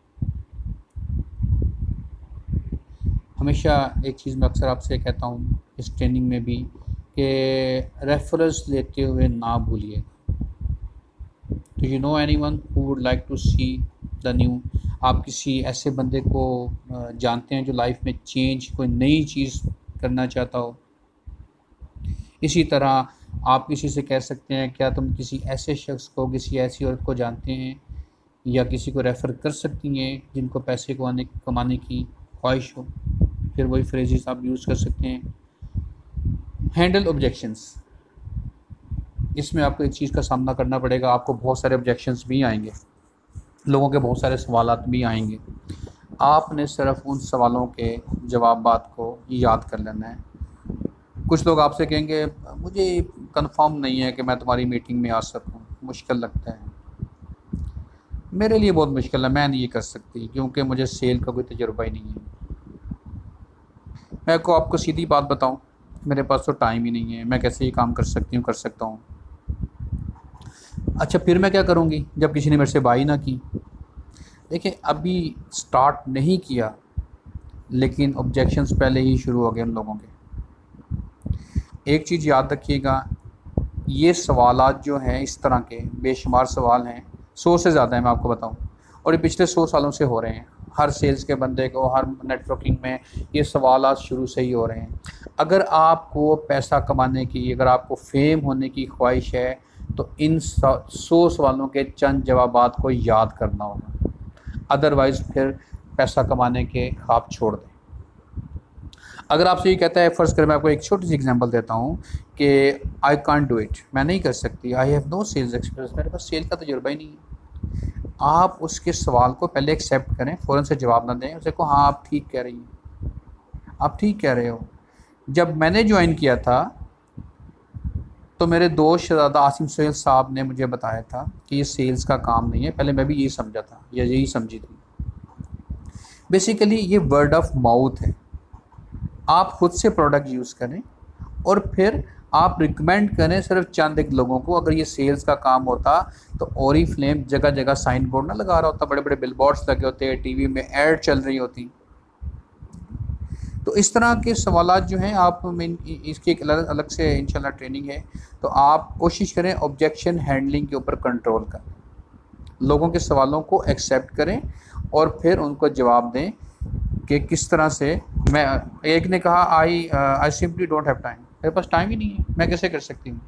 Speaker 1: हमेशा एक चीज़ मैं अक्सर आपसे कहता हूँ, इस ट्रेनिंग में भी, कि रेफरेंस लेते हुए ना भूलिएगा तो you know anyone who would like to see the new आप किसी ऐसे बंदे को जानते हैं जो लाइफ में चेंज कोई नई चीज़ करना चाहता हो? इसी तरह आप किसी से कह सकते हैं, क्या तुम किसी ऐसे शख्स को, किसी ऐसी औरत को जानते हैं या किसी को रेफ़र कर सकती हैं जिनको पैसे को आने कमाने की ख्वाहिश हो? फिर वही फ्रेजेस आप यूज़ कर सकते हैं। हैंडल ऑब्जेक्शंस इसमें आपको एक चीज़ का सामना करना पड़ेगा। आपको बहुत सारे ऑब्जेक्शंस भी आएँगे। लोगों के बहुत सारे सवाल भी आएँगे। आपने सिर्फ़ उन सवालों के जवाब बात को याद कर लेना है। कुछ लोग आपसे कहेंगे, मुझे कंफर्म नहीं है कि मैं तुम्हारी मीटिंग में आ सकूँ। मुश्किल लगता है। मेरे लिए बहुत मुश्किल है, मैं नहीं कर सकती, क्योंकि मुझे सेल का कोई तजुर्बा ही नहीं है। मैं को आपको सीधी बात बताऊँ, मेरे पास तो टाइम ही नहीं है। मैं कैसे ये काम कर सकती हूँ, कर सकता हूँ? अच्छा फिर मैं क्या करूँगी, जब किसी ने मेरे से बाई ना की? देखिए, अभी स्टार्ट नहीं किया, लेकिन ऑब्जेक्शंस पहले ही शुरू हो गए उन लोगों के। एक चीज़ याद रखिएगा ये सवाल जो हैं इस तरह के बेशुमार सवाल हैं। सौ से ज़्यादा है, मैं आपको बताऊँ। और ये पिछले सौ सालों से हो रहे हैं। हर सेल्स के बंदे को, हर नेटवर्किंग में ये सवाल शुरू से ही हो रहे हैं। अगर आपको पैसा कमाने की, अगर आपको फेम होने की ख्वाहिश है तो इन सौ सवालों के चंद जवाब को याद करना होगा। अदरवाइज़ फिर पैसा कमाने के ख्वाब छोड़ दें। अगर आपसे ये कहता है फ़र्ज़ करें, मैं आपको एक छोटी सी एग्जांपल देता हूँ कि आई कॉन्ट डू इट मैं नहीं कर सकती। I have no sales experience मेरे पास सेल का तजुर्बा ही नहीं है। आप उसके सवाल को पहले एक्सेप्ट करें, फ़ौरन से जवाब ना दें। उसे को हाँ आप ठीक कह रही हैं। आप ठीक कह रहे हो। जब मैंने ज्वाइन किया था तो मेरे दोस्त शहजादा आसिम सोहेल साहब ने मुझे बताया था कि ये सेल्स का काम नहीं है। पहले मैं भी यही समझा था, या यही समझी थी। बेसिकली ये वर्ड ऑफ़ माउथ है। आप खुद से प्रोडक्ट यूज़ करें और फिर आप रिकमेंड करें सिर्फ़ चंद एक लोगों को। अगर ये सेल्स का काम होता तो ओरी फ्लेम जगह जगह साइन बोर्ड ना लगा रहा होता। बड़े बड़े बिल बोर्ड्स लगे होते टीवी में एड चल रही होती। तो इस तरह के सवाल जो हैं, आप में इसकी एक अलग अलग से इंशाल्लाह ट्रेनिंग है। तो आप कोशिश करें ऑब्जेक्शन हैंडलिंग के ऊपर कंट्रोल करें। लोगों के सवालों को एक्सेप्ट करें और फिर उनको जवाब दें। कि किस तरह से मैं, एक ने कहा I I simply don't have time मेरे पास टाइम ही नहीं है। मैं कैसे कर सकती हूँ?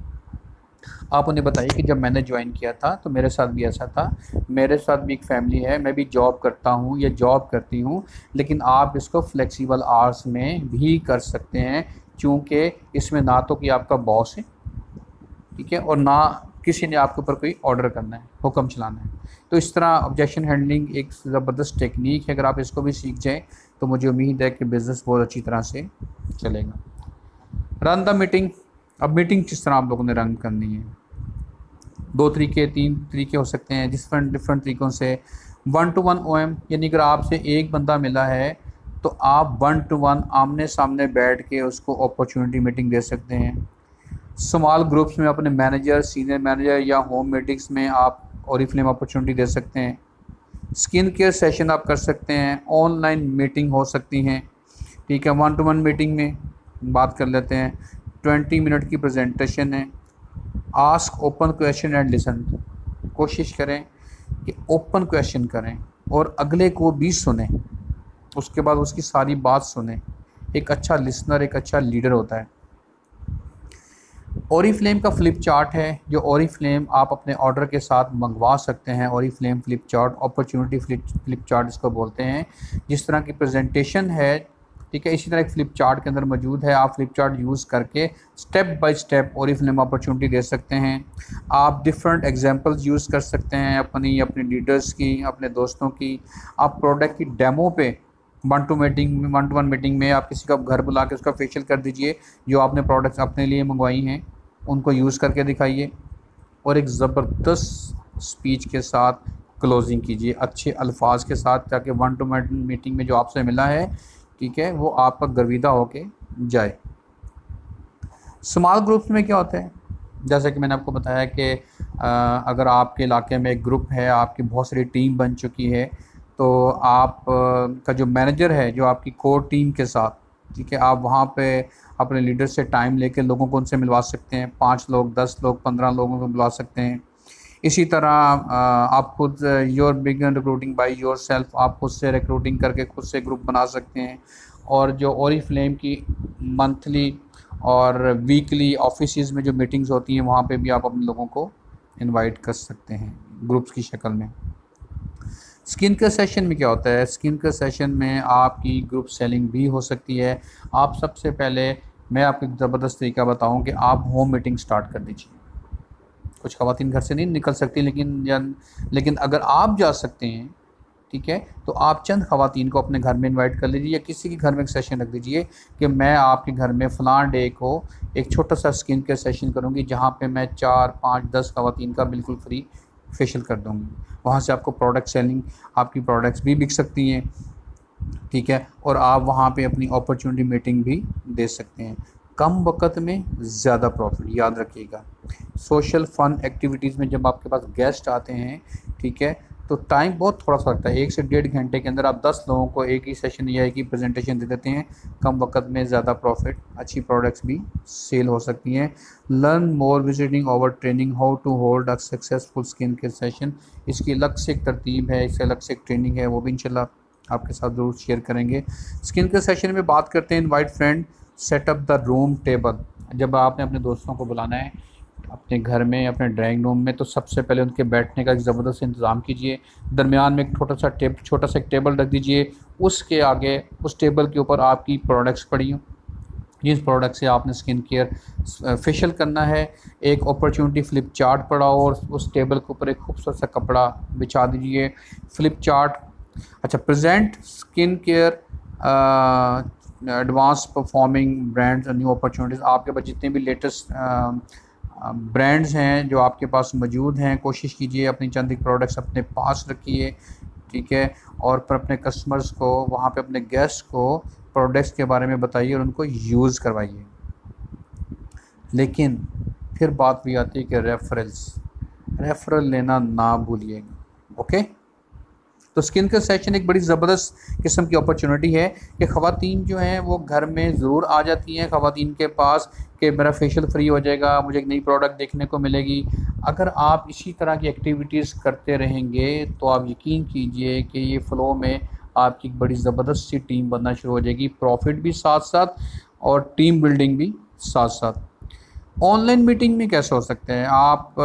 Speaker 1: आप उन्हें बताइए कि जब मैंने ज्वाइन किया था तो मेरे साथ भी ऐसा था। मेरे साथ भी एक फैमिली है। मैं भी जॉब करता हूँ या जॉब करती हूँ, लेकिन आप इसको फ्लेक्सिबल आवर्स में भी कर सकते हैं, क्योंकि इसमें ना तो कि आपका बॉस है, ठीक है, और ना किसी ने आपके ऊपर कोई ऑर्डर करना है, हुक्म चलाना है। तो इस तरह ऑब्जेक्शन हैंडलिंग एक ज़बरदस्त टेक्निक है। अगर आप इसको भी सीख जाएँ तो मुझे उम्मीद है कि बिज़नेस बहुत अच्छी तरह से चलेगा। रन द मीटिंग अब मीटिंग किस तरह आप लोगों ने रन करनी है? दो तरीके, तीन तरीके हो सकते हैं डिफरेंट डिफरेंट तरीक़ों से। One to one O M यानी अगर आपसे एक बंदा मिला है तो आप वन टू वन आमने सामने बैठ के उसको अपॉर्चुनिटी मीटिंग दे सकते हैं। स्मॉल ग्रुप्स में अपने मैनेजर सीनियर मैनेजर या होम मीटिंग्स में आप और फ्लेम अपॉर्चुनिटी दे सकते हैं। स्किन केयर सेशन आप कर सकते हैं, ऑनलाइन मीटिंग हो सकती हैं, ठीक है वन टू वन मीटिंग में बात कर लेते हैं ट्वेंटी मिनट की प्रेजेंटेशन है ask open question and listen कोशिश करें कि ओपन क्वेश्चन करें और अगले को भी सुने, उसके बाद उसकी सारी बात सुने, एक अच्छा लिसनर एक अच्छा लीडर होता है। ओरी फ्लेम का फ्लिप चार्ट है, जो ओरी फ्लेम आप अपने ऑर्डर के साथ मंगवा सकते हैं। Oriflame flip chart opportunity flip flip chart इसको बोलते हैं। जिस तरह की प्रेजेंटेशन है, ठीक है, इसी तरह एक फ्लिप चार्ट के अंदर मौजूद है। आप फ्लिप चार्ट यूज़ करके step by step Oriflame opportunity दे सकते हैं। आप डिफरेंट एग्जांपल्स यूज़ कर सकते हैं अपनी, अपने लीडर्स की, अपने दोस्तों की। आप प्रोडक्ट की डेमो पे one to meeting one to one meeting में आप किसी का घर बुला के उसका फेशियल कर दीजिए, जो आपने प्रोडक्ट्स अपने लिए मंगवाई हैं। उनको यूज़ करके दिखाइए और एक ज़बरदस्त स्पीच के साथ क्लोजिंग कीजिए, अच्छे अल्फाज के साथ, ताकि वन टू वन मीटिंग में जो आपसे मिला है, ठीक है, वो आपका गर्विदा होके जाए। स्मॉल ग्रुप्स में क्या होता है? जैसे कि मैंने आपको बताया कि अगर आपके इलाके में एक ग्रुप है, आपकी बहुत सारी टीम बन चुकी है तो आप का जो मैनेजर है, जो आपकी कोर टीम के साथ, ठीक है, आप वहाँ पे अपने लीडर से टाइम लेके लोगों को उनसे मिलवा सकते हैं। पाँच लोग, दस लोग, पंद्रह लोगों को मिलवा सकते हैं। इसी तरह आप खुद your begin recruiting by yourself आप खुद से रिक्रूटिंग करके खुद से ग्रुप बना सकते हैं। और जो ओरी फ्लेम की मंथली और वीकली ऑफ़िस में जो मीटिंग्स होती हैं, वहाँ पे भी आप अपने लोगों को इनवाइट कर सकते हैं ग्रुप्स की शक्ल में। स्किन केयर सेशन में क्या होता है? स्किन केयर सेशन में आपकी ग्रुप सेलिंग भी हो सकती है। आप सबसे पहले मैं आपको एक ज़बरदस्त तरीका बताऊँ कि आप होम मीटिंग स्टार्ट कर दीजिए। कुछ खातन घर से नहीं निकल सकती, लेकिन लेकिन अगर आप जा सकते हैं, ठीक है तो आप चंद खातन को अपने घर में इनवाइट कर लीजिए या किसी के घर में एक सेशन रख दीजिए कि मैं आपके घर में फ़लाँ डे को एक छोटा सा स्किन केयर सेशन करूँगी, जहाँ पे मैं चार, पाँच, दस खातन का बिल्कुल फ्री फेशियल कर दूँगी। वहाँ से आपको प्रोडक्ट सेलिंग आपकी प्रोडक्ट्स भी बिक सकती हैं। ठीक है? और आप वहाँ पे अपनी अपॉर्चुनिटी मीटिंग भी दे सकते हैं। कम वक्त में ज़्यादा प्रॉफिट याद रखिएगा। सोशल फ़न एक्टिविटीज़ में जब आपके पास गेस्ट आते हैं, ठीक है? तो टाइम बहुत थोड़ा सा लगता है। एक से डेढ़ घंटे के अंदर आप दस लोगों को एक ही सेशन या एक ही प्रेजेंटेशन दे देते हैं। कम वक्त में ज़्यादा प्रॉफिट अच्छी प्रोडक्ट्स भी सेल हो सकती हैं। Learn more visiting over training how to hold a successful skin care session इसकी अलग से एक तरतीब है, इससे अलग से एक ट्रेनिंग है, वो भी इंशाल्लाह आपके साथ ज़रूर शेयर करेंगे। स्किन केयर सेशन में बात करते हैं invite friend set up the room table जब आपने अपने दोस्तों को बुलाना है, अपने घर में, अपने ड्राइंग रूम में तो सबसे पहले उनके बैठने का एक ज़बरदस्त इंतज़ाम कीजिए। दरमियान में एक छोटा सा टेब, छोटा सा एक टेबल रख दीजिए। उसके आगे, उस टेबल के ऊपर आपकी प्रोडक्ट्स पड़ी हों। जिस प्रोडक्ट से आपने स्किन केयर फेशियल करना है, एक अपॉर्चुनिटी फ्लिप चार्ट पड़ा और उस टेबल के ऊपर एक खूबसूरत सा कपड़ा बिछा दीजिए। फ्लिप चार्ट अच्छा present skin care advance performing brands और न्यू अपॉर्चुनिटीज़ आपके पास जितने भी लेटेस्ट ब्रांड्स हैं जो आपके पास मौजूद हैं, कोशिश कीजिए अपनी चंद एक प्रोडक्ट्स अपने पास रखिए, ठीक है? और पर अपने कस्टमर्स को, वहाँ पे अपने गेस्ट को प्रोडक्ट्स के बारे में बताइए और उनको यूज़ करवाइए। लेकिन फिर बात भी आती है कि रेफरेंस रेफरल लेना ना भूलिएगा ओके तो स्किन केयर सेशन एक बड़ी ज़बरदस्त किस्म की अपॉर्चुनिटी है कि ख़वातीन जो हैं वो घर में ज़रूर आ जाती हैं। ख़वातीन के पास कि मेरा फेशियल फ्री हो जाएगा, मुझे एक नई प्रोडक्ट देखने को मिलेगी। अगर आप इसी तरह की एक्टिविटीज़ करते रहेंगे तो आप यकीन कीजिए कि ये फ़्लो में आपकी एक बड़ी ज़बरदस्त सी टीम बनना शुरू हो जाएगी। प्रॉफिट भी साथ साथ और टीम बिल्डिंग भी साथ साथ ऑनलाइन मीटिंग में कैसे हो सकते हैं? आप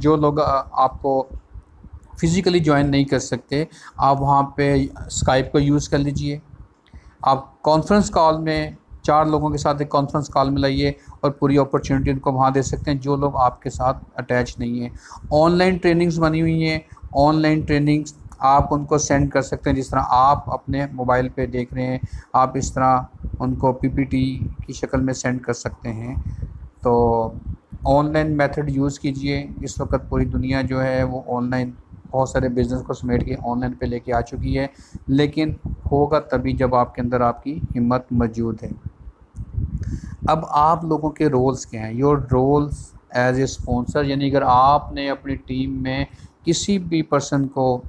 Speaker 1: जो लोग आपको फ़िज़िकली ज्वाइन नहीं कर सकते, आप वहाँ पे स्काइप को यूज़ कर लीजिए। आप कॉन्फ्रेंस कॉल में चार लोगों के साथ एक कॉन्फ्रेंस कॉल में लाइए और पूरी अपॉर्चुनिटी उनको वहाँ दे सकते हैं, जो लोग आपके साथ अटैच नहीं हैं। ऑनलाइन ट्रेनिंग्स बनी हुई हैं। ऑनलाइन ट्रेनिंग्स आप उनको सेंड कर सकते हैं, जिस तरह आप अपने मोबाइल पे देख रहे हैं, आप इस तरह उनको पीपीटी की शक्ल में सेंड कर सकते हैं। तो ऑनलाइन मेथड यूज़ कीजिए। इस वक्त पूरी दुनिया जो है वो ऑनलाइन बहुत सारे बिज़नेस को समेट के ऑनलाइन पे लेके आ चुकी है। लेकिन होगा तभी जब आपके अंदर आपकी हिम्मत मौजूद है। अब आप लोगों के रोल्स क्या हैं? Your roles as a sponsor यानी अगर आपने अपनी टीम में किसी भी पर्सन को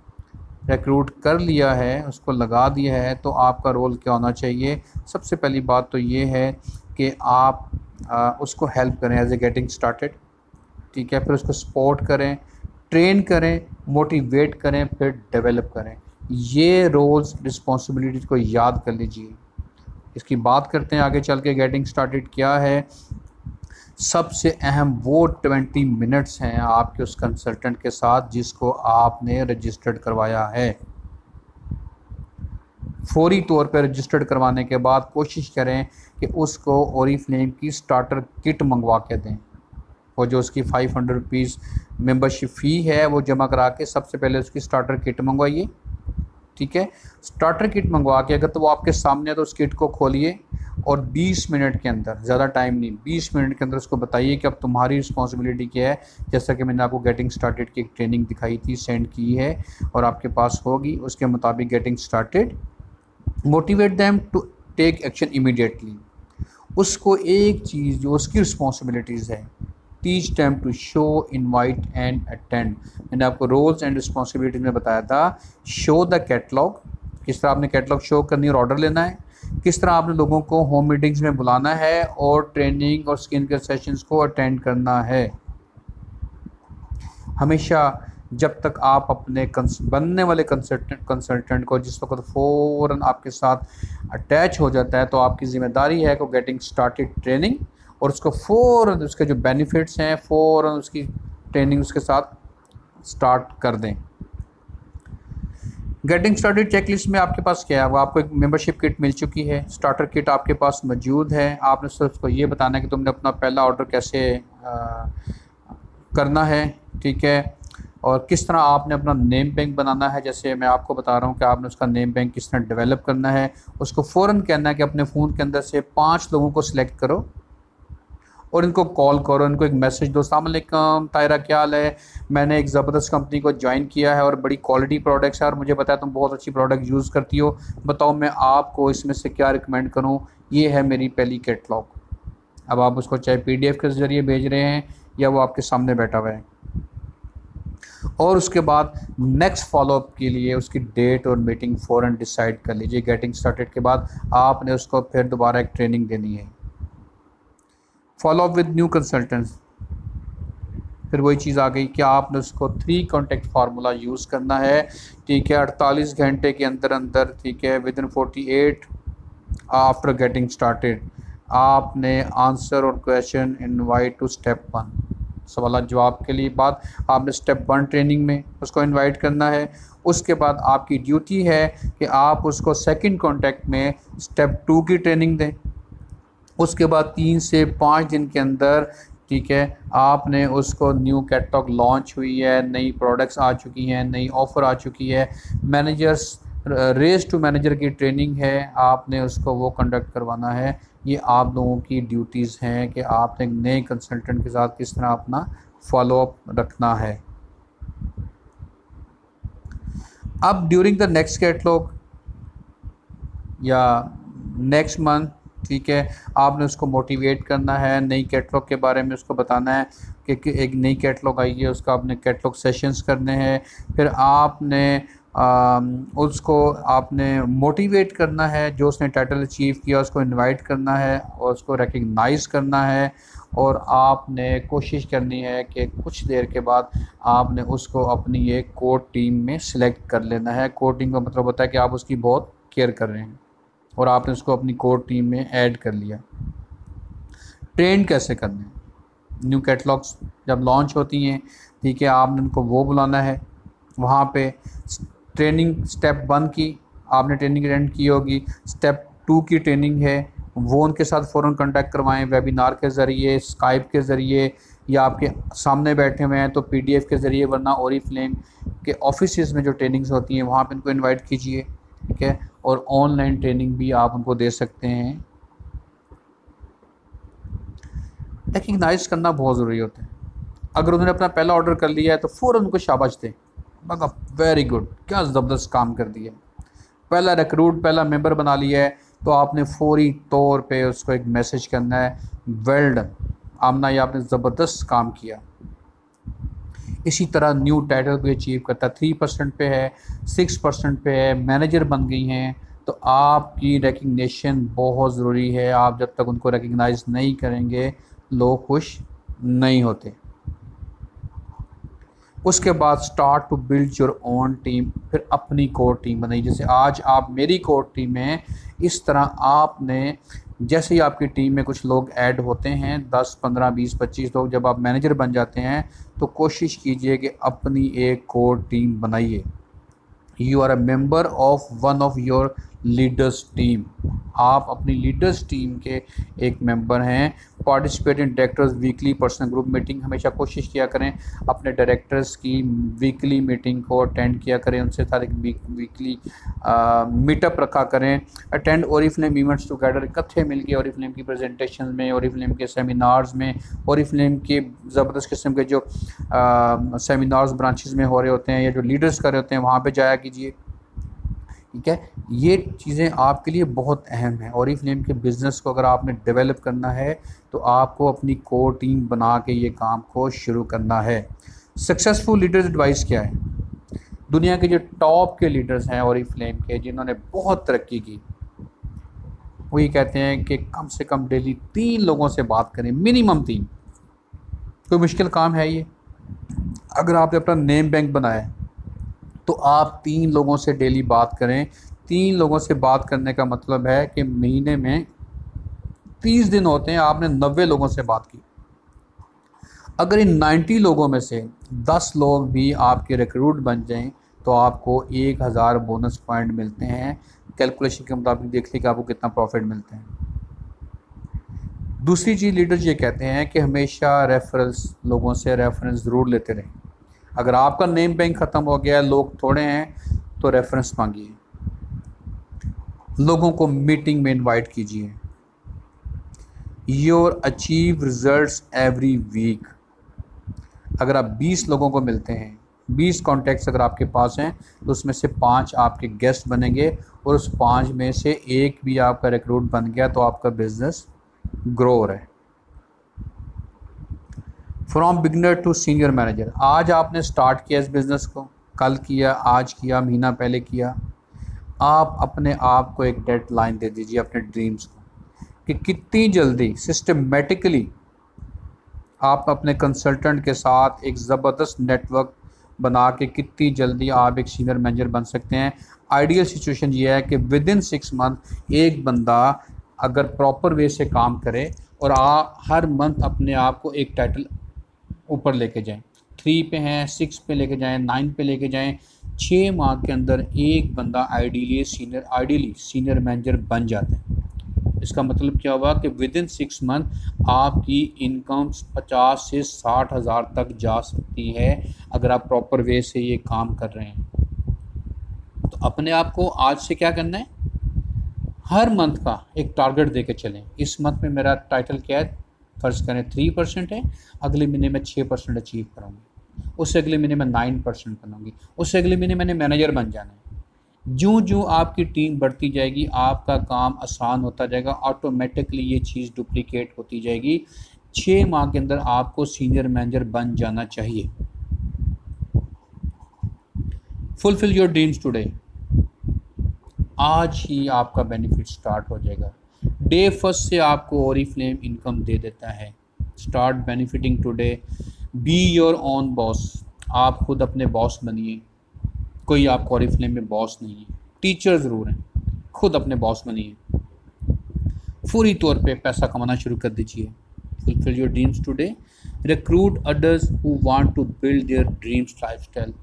Speaker 1: रिक्रूट कर लिया है उसको लगा दिया है तो आपका रोल क्या होना चाहिए? सबसे पहली बात तो ये है कि आप आ, उसको हेल्प करें एज ए गेटिंग स्टार्टेड ठीक है? फिर उसको सपोर्ट करें। ट्रेन करें, मोटिवेट करें, फिर डेवलप करें। ये रोल्स, रिस्पॉन्सिबिलिटीज़ को याद कर लीजिए। इसकी बात करते हैं आगे चल के गेटिंग स्टार्टेड क्या है। सबसे अहम वो ट्वेंटी मिनट्स हैं आपके उस कंसल्टेंट के साथ जिसको आपने रजिस्टर्ड करवाया है। फौरी तौर पर रजिस्टर्ड करवाने के बाद कोशिश करें कि उसको ओरी फ्लेम की स्टार्टर किट मंगवा के दें। और जो उसकी five hundred rupees membership fee है, वो जमा करा के सबसे पहले उसकी स्टार्टर किट मंगवाइए, ठीक है? स्टार्टर किट मंगवा के अगर तो वो आपके सामने है तो उस किट को खोलिए और 20 मिनट के अंदर, ज़्यादा टाइम नहीं 20 मिनट के अंदर उसको बताइए कि अब तुम्हारी रिस्पॉन्सिबिलिटी क्या है? जैसा कि मैंने आपको गेटिंग स्टार्टेड की एक ट्रेनिंग दिखाई थी सेंड की है और आपके पास होगी, उसके मुताबिक getting started motivate them to take action immediately उसको एक चीज़ जो उसकी रिस्पॉन्सिबिलिटीज़ है teach time to show invite and attend मैंने आपको रोल्स एंड रिस्पॉन्सिबिलिटीज में बताया था। शो द कैटलॉग किस तरह आपने कैटलॉग शो करनी और ऑर्डर लेना है? किस तरह आपने लोगों को होम मीटिंग्स में बुलाना है और ट्रेनिंग और स्किन केयर सेशंस को अटेंड करना है? हमेशा जब तक आप अपने बनने वाले कंसल्टेंट कंसल्टेंट को जिस वक्त फ़ौर आपके साथ अटैच हो जाता है तो आपकी ज़िम्मेदारी है को गेटिंग स्टार्टेड ट्रेनिंग और उसको फ़ौर उसके जो बेनिफिट्स हैं फ़ौर उसकी ट्रेनिंग उसके साथ स्टार्ट कर दें। गेटिंग स्टार्टेड चेकलिस्ट में आपके पास क्या है? वो आपको एक मेंबरशिप किट मिल चुकी है। स्टार्टर किट आपके पास मौजूद है। आपने सिर्फ़ उसको ये बताना है कि तुमने अपना पहला ऑर्डर कैसे आ, करना है ठीक है? और किस तरह आपने अपना नेम बैंक बनाना है? जैसे मैं आपको बता रहा हूँ कि आपने उसका नेम बैंक किस तरह डेवलप करना है। उसको फ़ौर कहना है कि अपने फ़ोन के अंदर से पाँच लोगों को सिलेक्ट करो। और इनको कॉल करो, इनको एक मैसेज दो सलामकुम तायरा क्या हाल है? मैंने एक ज़बरदस्त कंपनी को ज्वाइन किया है और बड़ी क्वालिटी प्रोडक्ट्स है और मुझे है तुम बहुत अच्छी प्रोडक्ट यूज़ करती हो। बताओ मैं आपको इसमें से क्या रिकमेंड करूँ? ये है मेरी पहली कैटलॉग अब आप उसको चाहे पी के ज़रिए भेज रहे हैं या वो आपके सामने बैठा हुआ है। और उसके बाद नेक्स्ट फॉलोअप के लिए उसकी डेट और मीटिंग फ़ौरन डिसाइड कर लीजिए। गेटिंग स्टार्टेड के बाद आपने उसको फिर दोबारा एक ट्रेनिंग देनी है। Follow up with new consultants. फिर वही चीज़ आ गई कि आपने उसको थ्री कॉन्टेक्ट फार्मूला यूज़ करना है। ठीक है, अड़तालीस घंटे के अंदर अंदर, ठीक है within forty eight after getting started आपने आंसर और question invite to step one सवाल जवाब के लिए बात, आपने स्टेप वन ट्रेनिंग में उसको इनवाइट करना है। उसके बाद आपकी ड्यूटी है कि आप उसको सेकंड कांटेक्ट में स्टेप टू की ट्रेनिंग दें। उसके बाद तीन से पाँच दिन के अंदर, ठीक है, आपने उसको न्यू कैटलॉग लॉन्च हुई है, नई प्रोडक्ट्स आ चुकी हैं, नई ऑफ़र आ चुकी है। मैनेजर्स रेस टू मैनेजर की ट्रेनिंग है, आपने उसको वो कंडक्ट करवाना है। ये आप लोगों की ड्यूटीज़ हैं कि आपने नए कंसल्टेंट के साथ किस तरह अपना फॉलोअप रखना है। अब ड्यूरिंग द नेक्स्ट कैटलॉग या नेक्स्ट मंथ ठीक है आपने उसको मोटिवेट करना है नई कैटलॉग के बारे में उसको बताना है कि, एक नई कैटलॉग आई है उसका आपने कैटलॉग सेशंस करने हैं फिर आपने आ, उसको आपने मोटिवेट करना है जो उसने टाइटल अचीव किया उसको इनवाइट करना है और उसको रिकग्नाइज़ करना है और आपने कोशिश करनी है कि कुछ देर के बाद आपने उसको अपनी एक कोर टीम में सिलेक्ट कर लेना है। कोर टीम का मतलब होता है कि आप उसकी बहुत केयर कर रहे हैं। और आपने उसको अपनी कोर टीम में ऐड कर लिया। ट्रेन कैसे करने न्यू कैटलॉग्स जब लॉन्च होती हैं, ठीक है, आपने उनको वो बुलाना है। वहाँ पे ट्रेनिंग स्टेप वन की आपने ट्रेनिंग अटेंड की होगी। स्टेप टू की ट्रेनिंग है। वो उनके साथ फ़ौर कांटेक्ट करवाएँ वेबिनार के ज़रिए स्काइप के ज़रिए, या आपके सामने बैठे हुए हैं तो पीडीएफ के ज़रिए, वरना और फ्लेम के ऑफ़िस में जो ट्रेनिंग्स होती हैं, वहाँ पर इनको इन्वाइट कीजिए। ठीक है? और ऑनलाइन ट्रेनिंग भी आप उनको दे सकते हैं। रिकग्नाइज करना बहुत ज़रूरी होता है। अगर उन्होंने अपना पहला ऑर्डर कर लिया है तो फ़ौर उनको शाबाश दें। मगर वेरी गुड क्या ज़बरदस्त काम कर दिया पहला रिक्रूट पहला मेंबर बना लिया है तो आपने फौरी तौर पे उसको एक मैसेज करना है वेल्ड आमना ये आपने ज़बरदस्त काम किया। इसी तरह न्यू टाइटल भी अचीव करता है। थ्री परसेंट पे है सिक्स परसेंट पे है मैनेजर बन गई हैं। तो आपकी रिकग्निशन बहुत ज़रूरी है। आप जब तक उनको रिकग्नाइज नहीं करेंगे, लोग खुश नहीं होते। उसके बाद start to build your own team फिर अपनी कोर टीम बनाई। जैसे आज आप मेरी कोर टीम में इस तरह आपने जैसे ही आपकी टीम में कुछ लोग ऐड होते हैं, दस, पंद्रह, बीस, पच्चीस लोग जब आप मैनेजर बन जाते हैं तो कोशिश कीजिए कि अपनी एक कोर टीम बनाइए। You are a member of one of your leaders team. आप अपनी लीडर्स टीम के एक मेंबर हैं। Participate in directors weekly personal group meeting हमेशा कोशिश किया करें। अपने डायरेक्टर्स की वीकली मीटिंग को अटेंड किया करें। उनसे एक वीकली मीटअप रखा करें। अटेंड और फ़िल्म इवेंट्स टुगेदर इकट्ठे मिल के और फ़िल्म की प्रेजेंटेशन में और फ़िल्म के सेमिनार्स में और फ़िल्म के ज़बरदस्त किस्म के जो सेमिनार्स ब्रांचेस में हो रहे होते हैं या जो लीडर्स कर रहे होते हैं, वहाँ पर जाया कीजिए। ठीक है? ये चीज़ें आपके लिए बहुत अहम हैं और फ्लेम के बिज़नेस को अगर आपने डेवलप करना है तो आपको अपनी कोर टीम बना के ये काम को शुरू करना है। सक्सेसफुल लीडर्स एडवाइस क्या है? दुनिया के जो टॉप के लीडर्स हैं और फ्लेम के, जिन्होंने बहुत तरक्की की वो ये कहते हैं कि कम से कम डेली तीन लोगों से बात करें मिनिमम तीन। कोई मुश्किल काम है ये? अगर आपने अपना नेम बैंक बनाया तो आप तीन लोगों से डेली बात करें। तीन लोगों से बात करने का मतलब है कि महीने में तीस दिन होते हैं, आपने नब्बे लोगों से बात की। अगर इन नाइन्टी लोगों में से दस लोग भी आपके रिक्रूट बन जाएँ तो आपको एक हज़ार बोनस पॉइंट मिलते हैं। कैलकुलेशन के मुताबिक देख लीजिए कि आपको कितना प्रॉफिट मिलते हैं। दूसरी चीज़ लीडर्स ये कहते हैं कि हमेशा रेफरेंस लोगों से रेफरेंस ज़रूर लेते रहें। अगर आपका नेम बैंक ख़त्म हो गया है लोग थोड़े हैं तो रेफरेंस मांगिए। लोगों को मीटिंग में इनवाइट कीजिए। Your achieve results every week अगर आप 20 लोगों को मिलते हैं 20 कॉन्टैक्ट्स अगर आपके पास हैं तो उसमें से पाँच आपके गेस्ट बनेंगे और उस पाँच में से एक भी आपका रिक्रूट बन गया तो आपका बिज़नेस ग्रो हो रहा है। From beginner to senior manager. आज आपने स्टार्ट किया इस बिज़नेस को। कल किया, आज किया, महीना पहले किया। आप अपने आप को एक डेड लाइन दे दीजिए अपने ड्रीम्स को कि कितनी जल्दी सिस्टमेटिकली आप अपने कंसल्टेंट के साथ एक ज़बरदस्त नेटवर्क बना के कितनी जल्दी आप एक सीनियर मैनेजर बन सकते हैं। आइडियल सिचुएशन ये है कि विद इन सिक्स मंथ एक बंदा अगर प्रॉपर वे से काम करे और आ, हर मंथ अपने आप को एक टाइटल ऊपर लेके जाएँ। थ्री पे हैं, सिक्स पे लेके जाएँ, नाइन पे लेके जाएँ। छः माह के अंदर एक बंदा ideally senior ideally senior manager बन जाता है। इसका मतलब क्या हुआ कि विद इन सिक्स मंथ आपकी इनकम पचास से साठ हज़ार तक जा सकती है अगर आप प्रॉपर वे से ये काम कर रहे हैं। तो अपने आप को आज से क्या करना है? हर मंथ का एक टारगेट दे के चलें। इस मंथ में मेरा टाइटल क्या है? फ़र्ज़ करें थ्री परसेंट है, अगले महीने में छः परसेंट अचीव करूँगी। उससे अगले महीने में नाइन परसेंट बनूँगी। उससे अगले महीने मैंने मैनेजर बन जाना है। जो जो आपकी टीम बढ़ती जाएगी, आपका काम आसान होता जाएगा ऑटोमेटिकली ये चीज़ डुप्लीकेट होती जाएगी। छः माह के अंदर आपको सीनियर मैनेजर बन जाना चाहिए। फुलफिल योर ड्रीम्स टुडे आज ही आपका बेनिफिट स्टार्ट हो जाएगा। डे फ़र्स्ट से आपको और फ्लेम इनकम दे देता है। Start benefiting today. Be your own boss. आप खुद अपने बॉस बनिए। कोई आप फ्लेम में बॉस नहीं है। टीचर ज़रूर हैं। खुद अपने बॉस बनिए। फूरी तौर पे पैसा कमाना शुरू कर दीजिए। Fulfil your dreams today. Recruit others who want to build their dreams lifestyle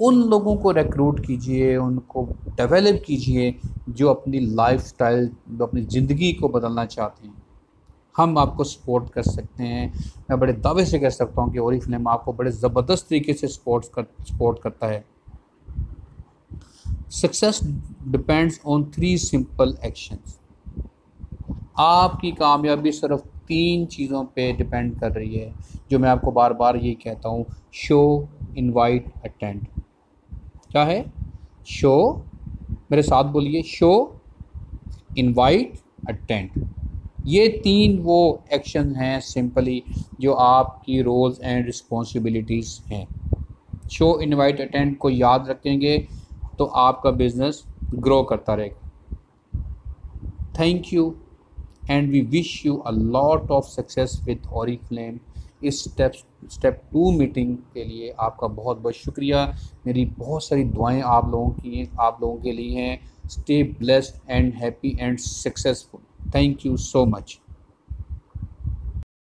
Speaker 1: उन लोगों को रिक्रूट कीजिए, उनको डेवलप कीजिए, जो अपनी लाइफस्टाइल जो अपनी ज़िंदगी को बदलना चाहते हैं। हम आपको सपोर्ट कर सकते हैं। मैं बड़े दावे से कह सकता हूँ कि ओरी फ़िल्म आपको बड़े ज़बरदस्त तरीके से सपोर्ट कर सपोर्ट करता है। Success depends on three simple actions आपकी कामयाबी सिर्फ़ तीन चीज़ों पे डिपेंड कर रही है, जो मैं आपको बार बार ये कहता हूँ शो इनवाइट अटेंड क्या है? शो मेरे साथ बोलिए शो इनवाइट अटेंड ये तीन वो एक्शन हैं सिंपली जो आपकी रोल्स एंड रिस्पॉन्सिबिलिटीज़ हैं. शो इनवाइट अटेंड को याद रखेंगे तो आपका बिज़नेस ग्रो करता रहेगा. Thank you and we wish you a lot of success with Oriflame इस स्टेप स्टेप टू मीटिंग के लिए आपका बहुत बहुत शुक्रिया। मेरी बहुत सारी दुआएँ आप लोगों की, आप लोगों के लिए हैं। Stay blessed and happy and successful thank you so much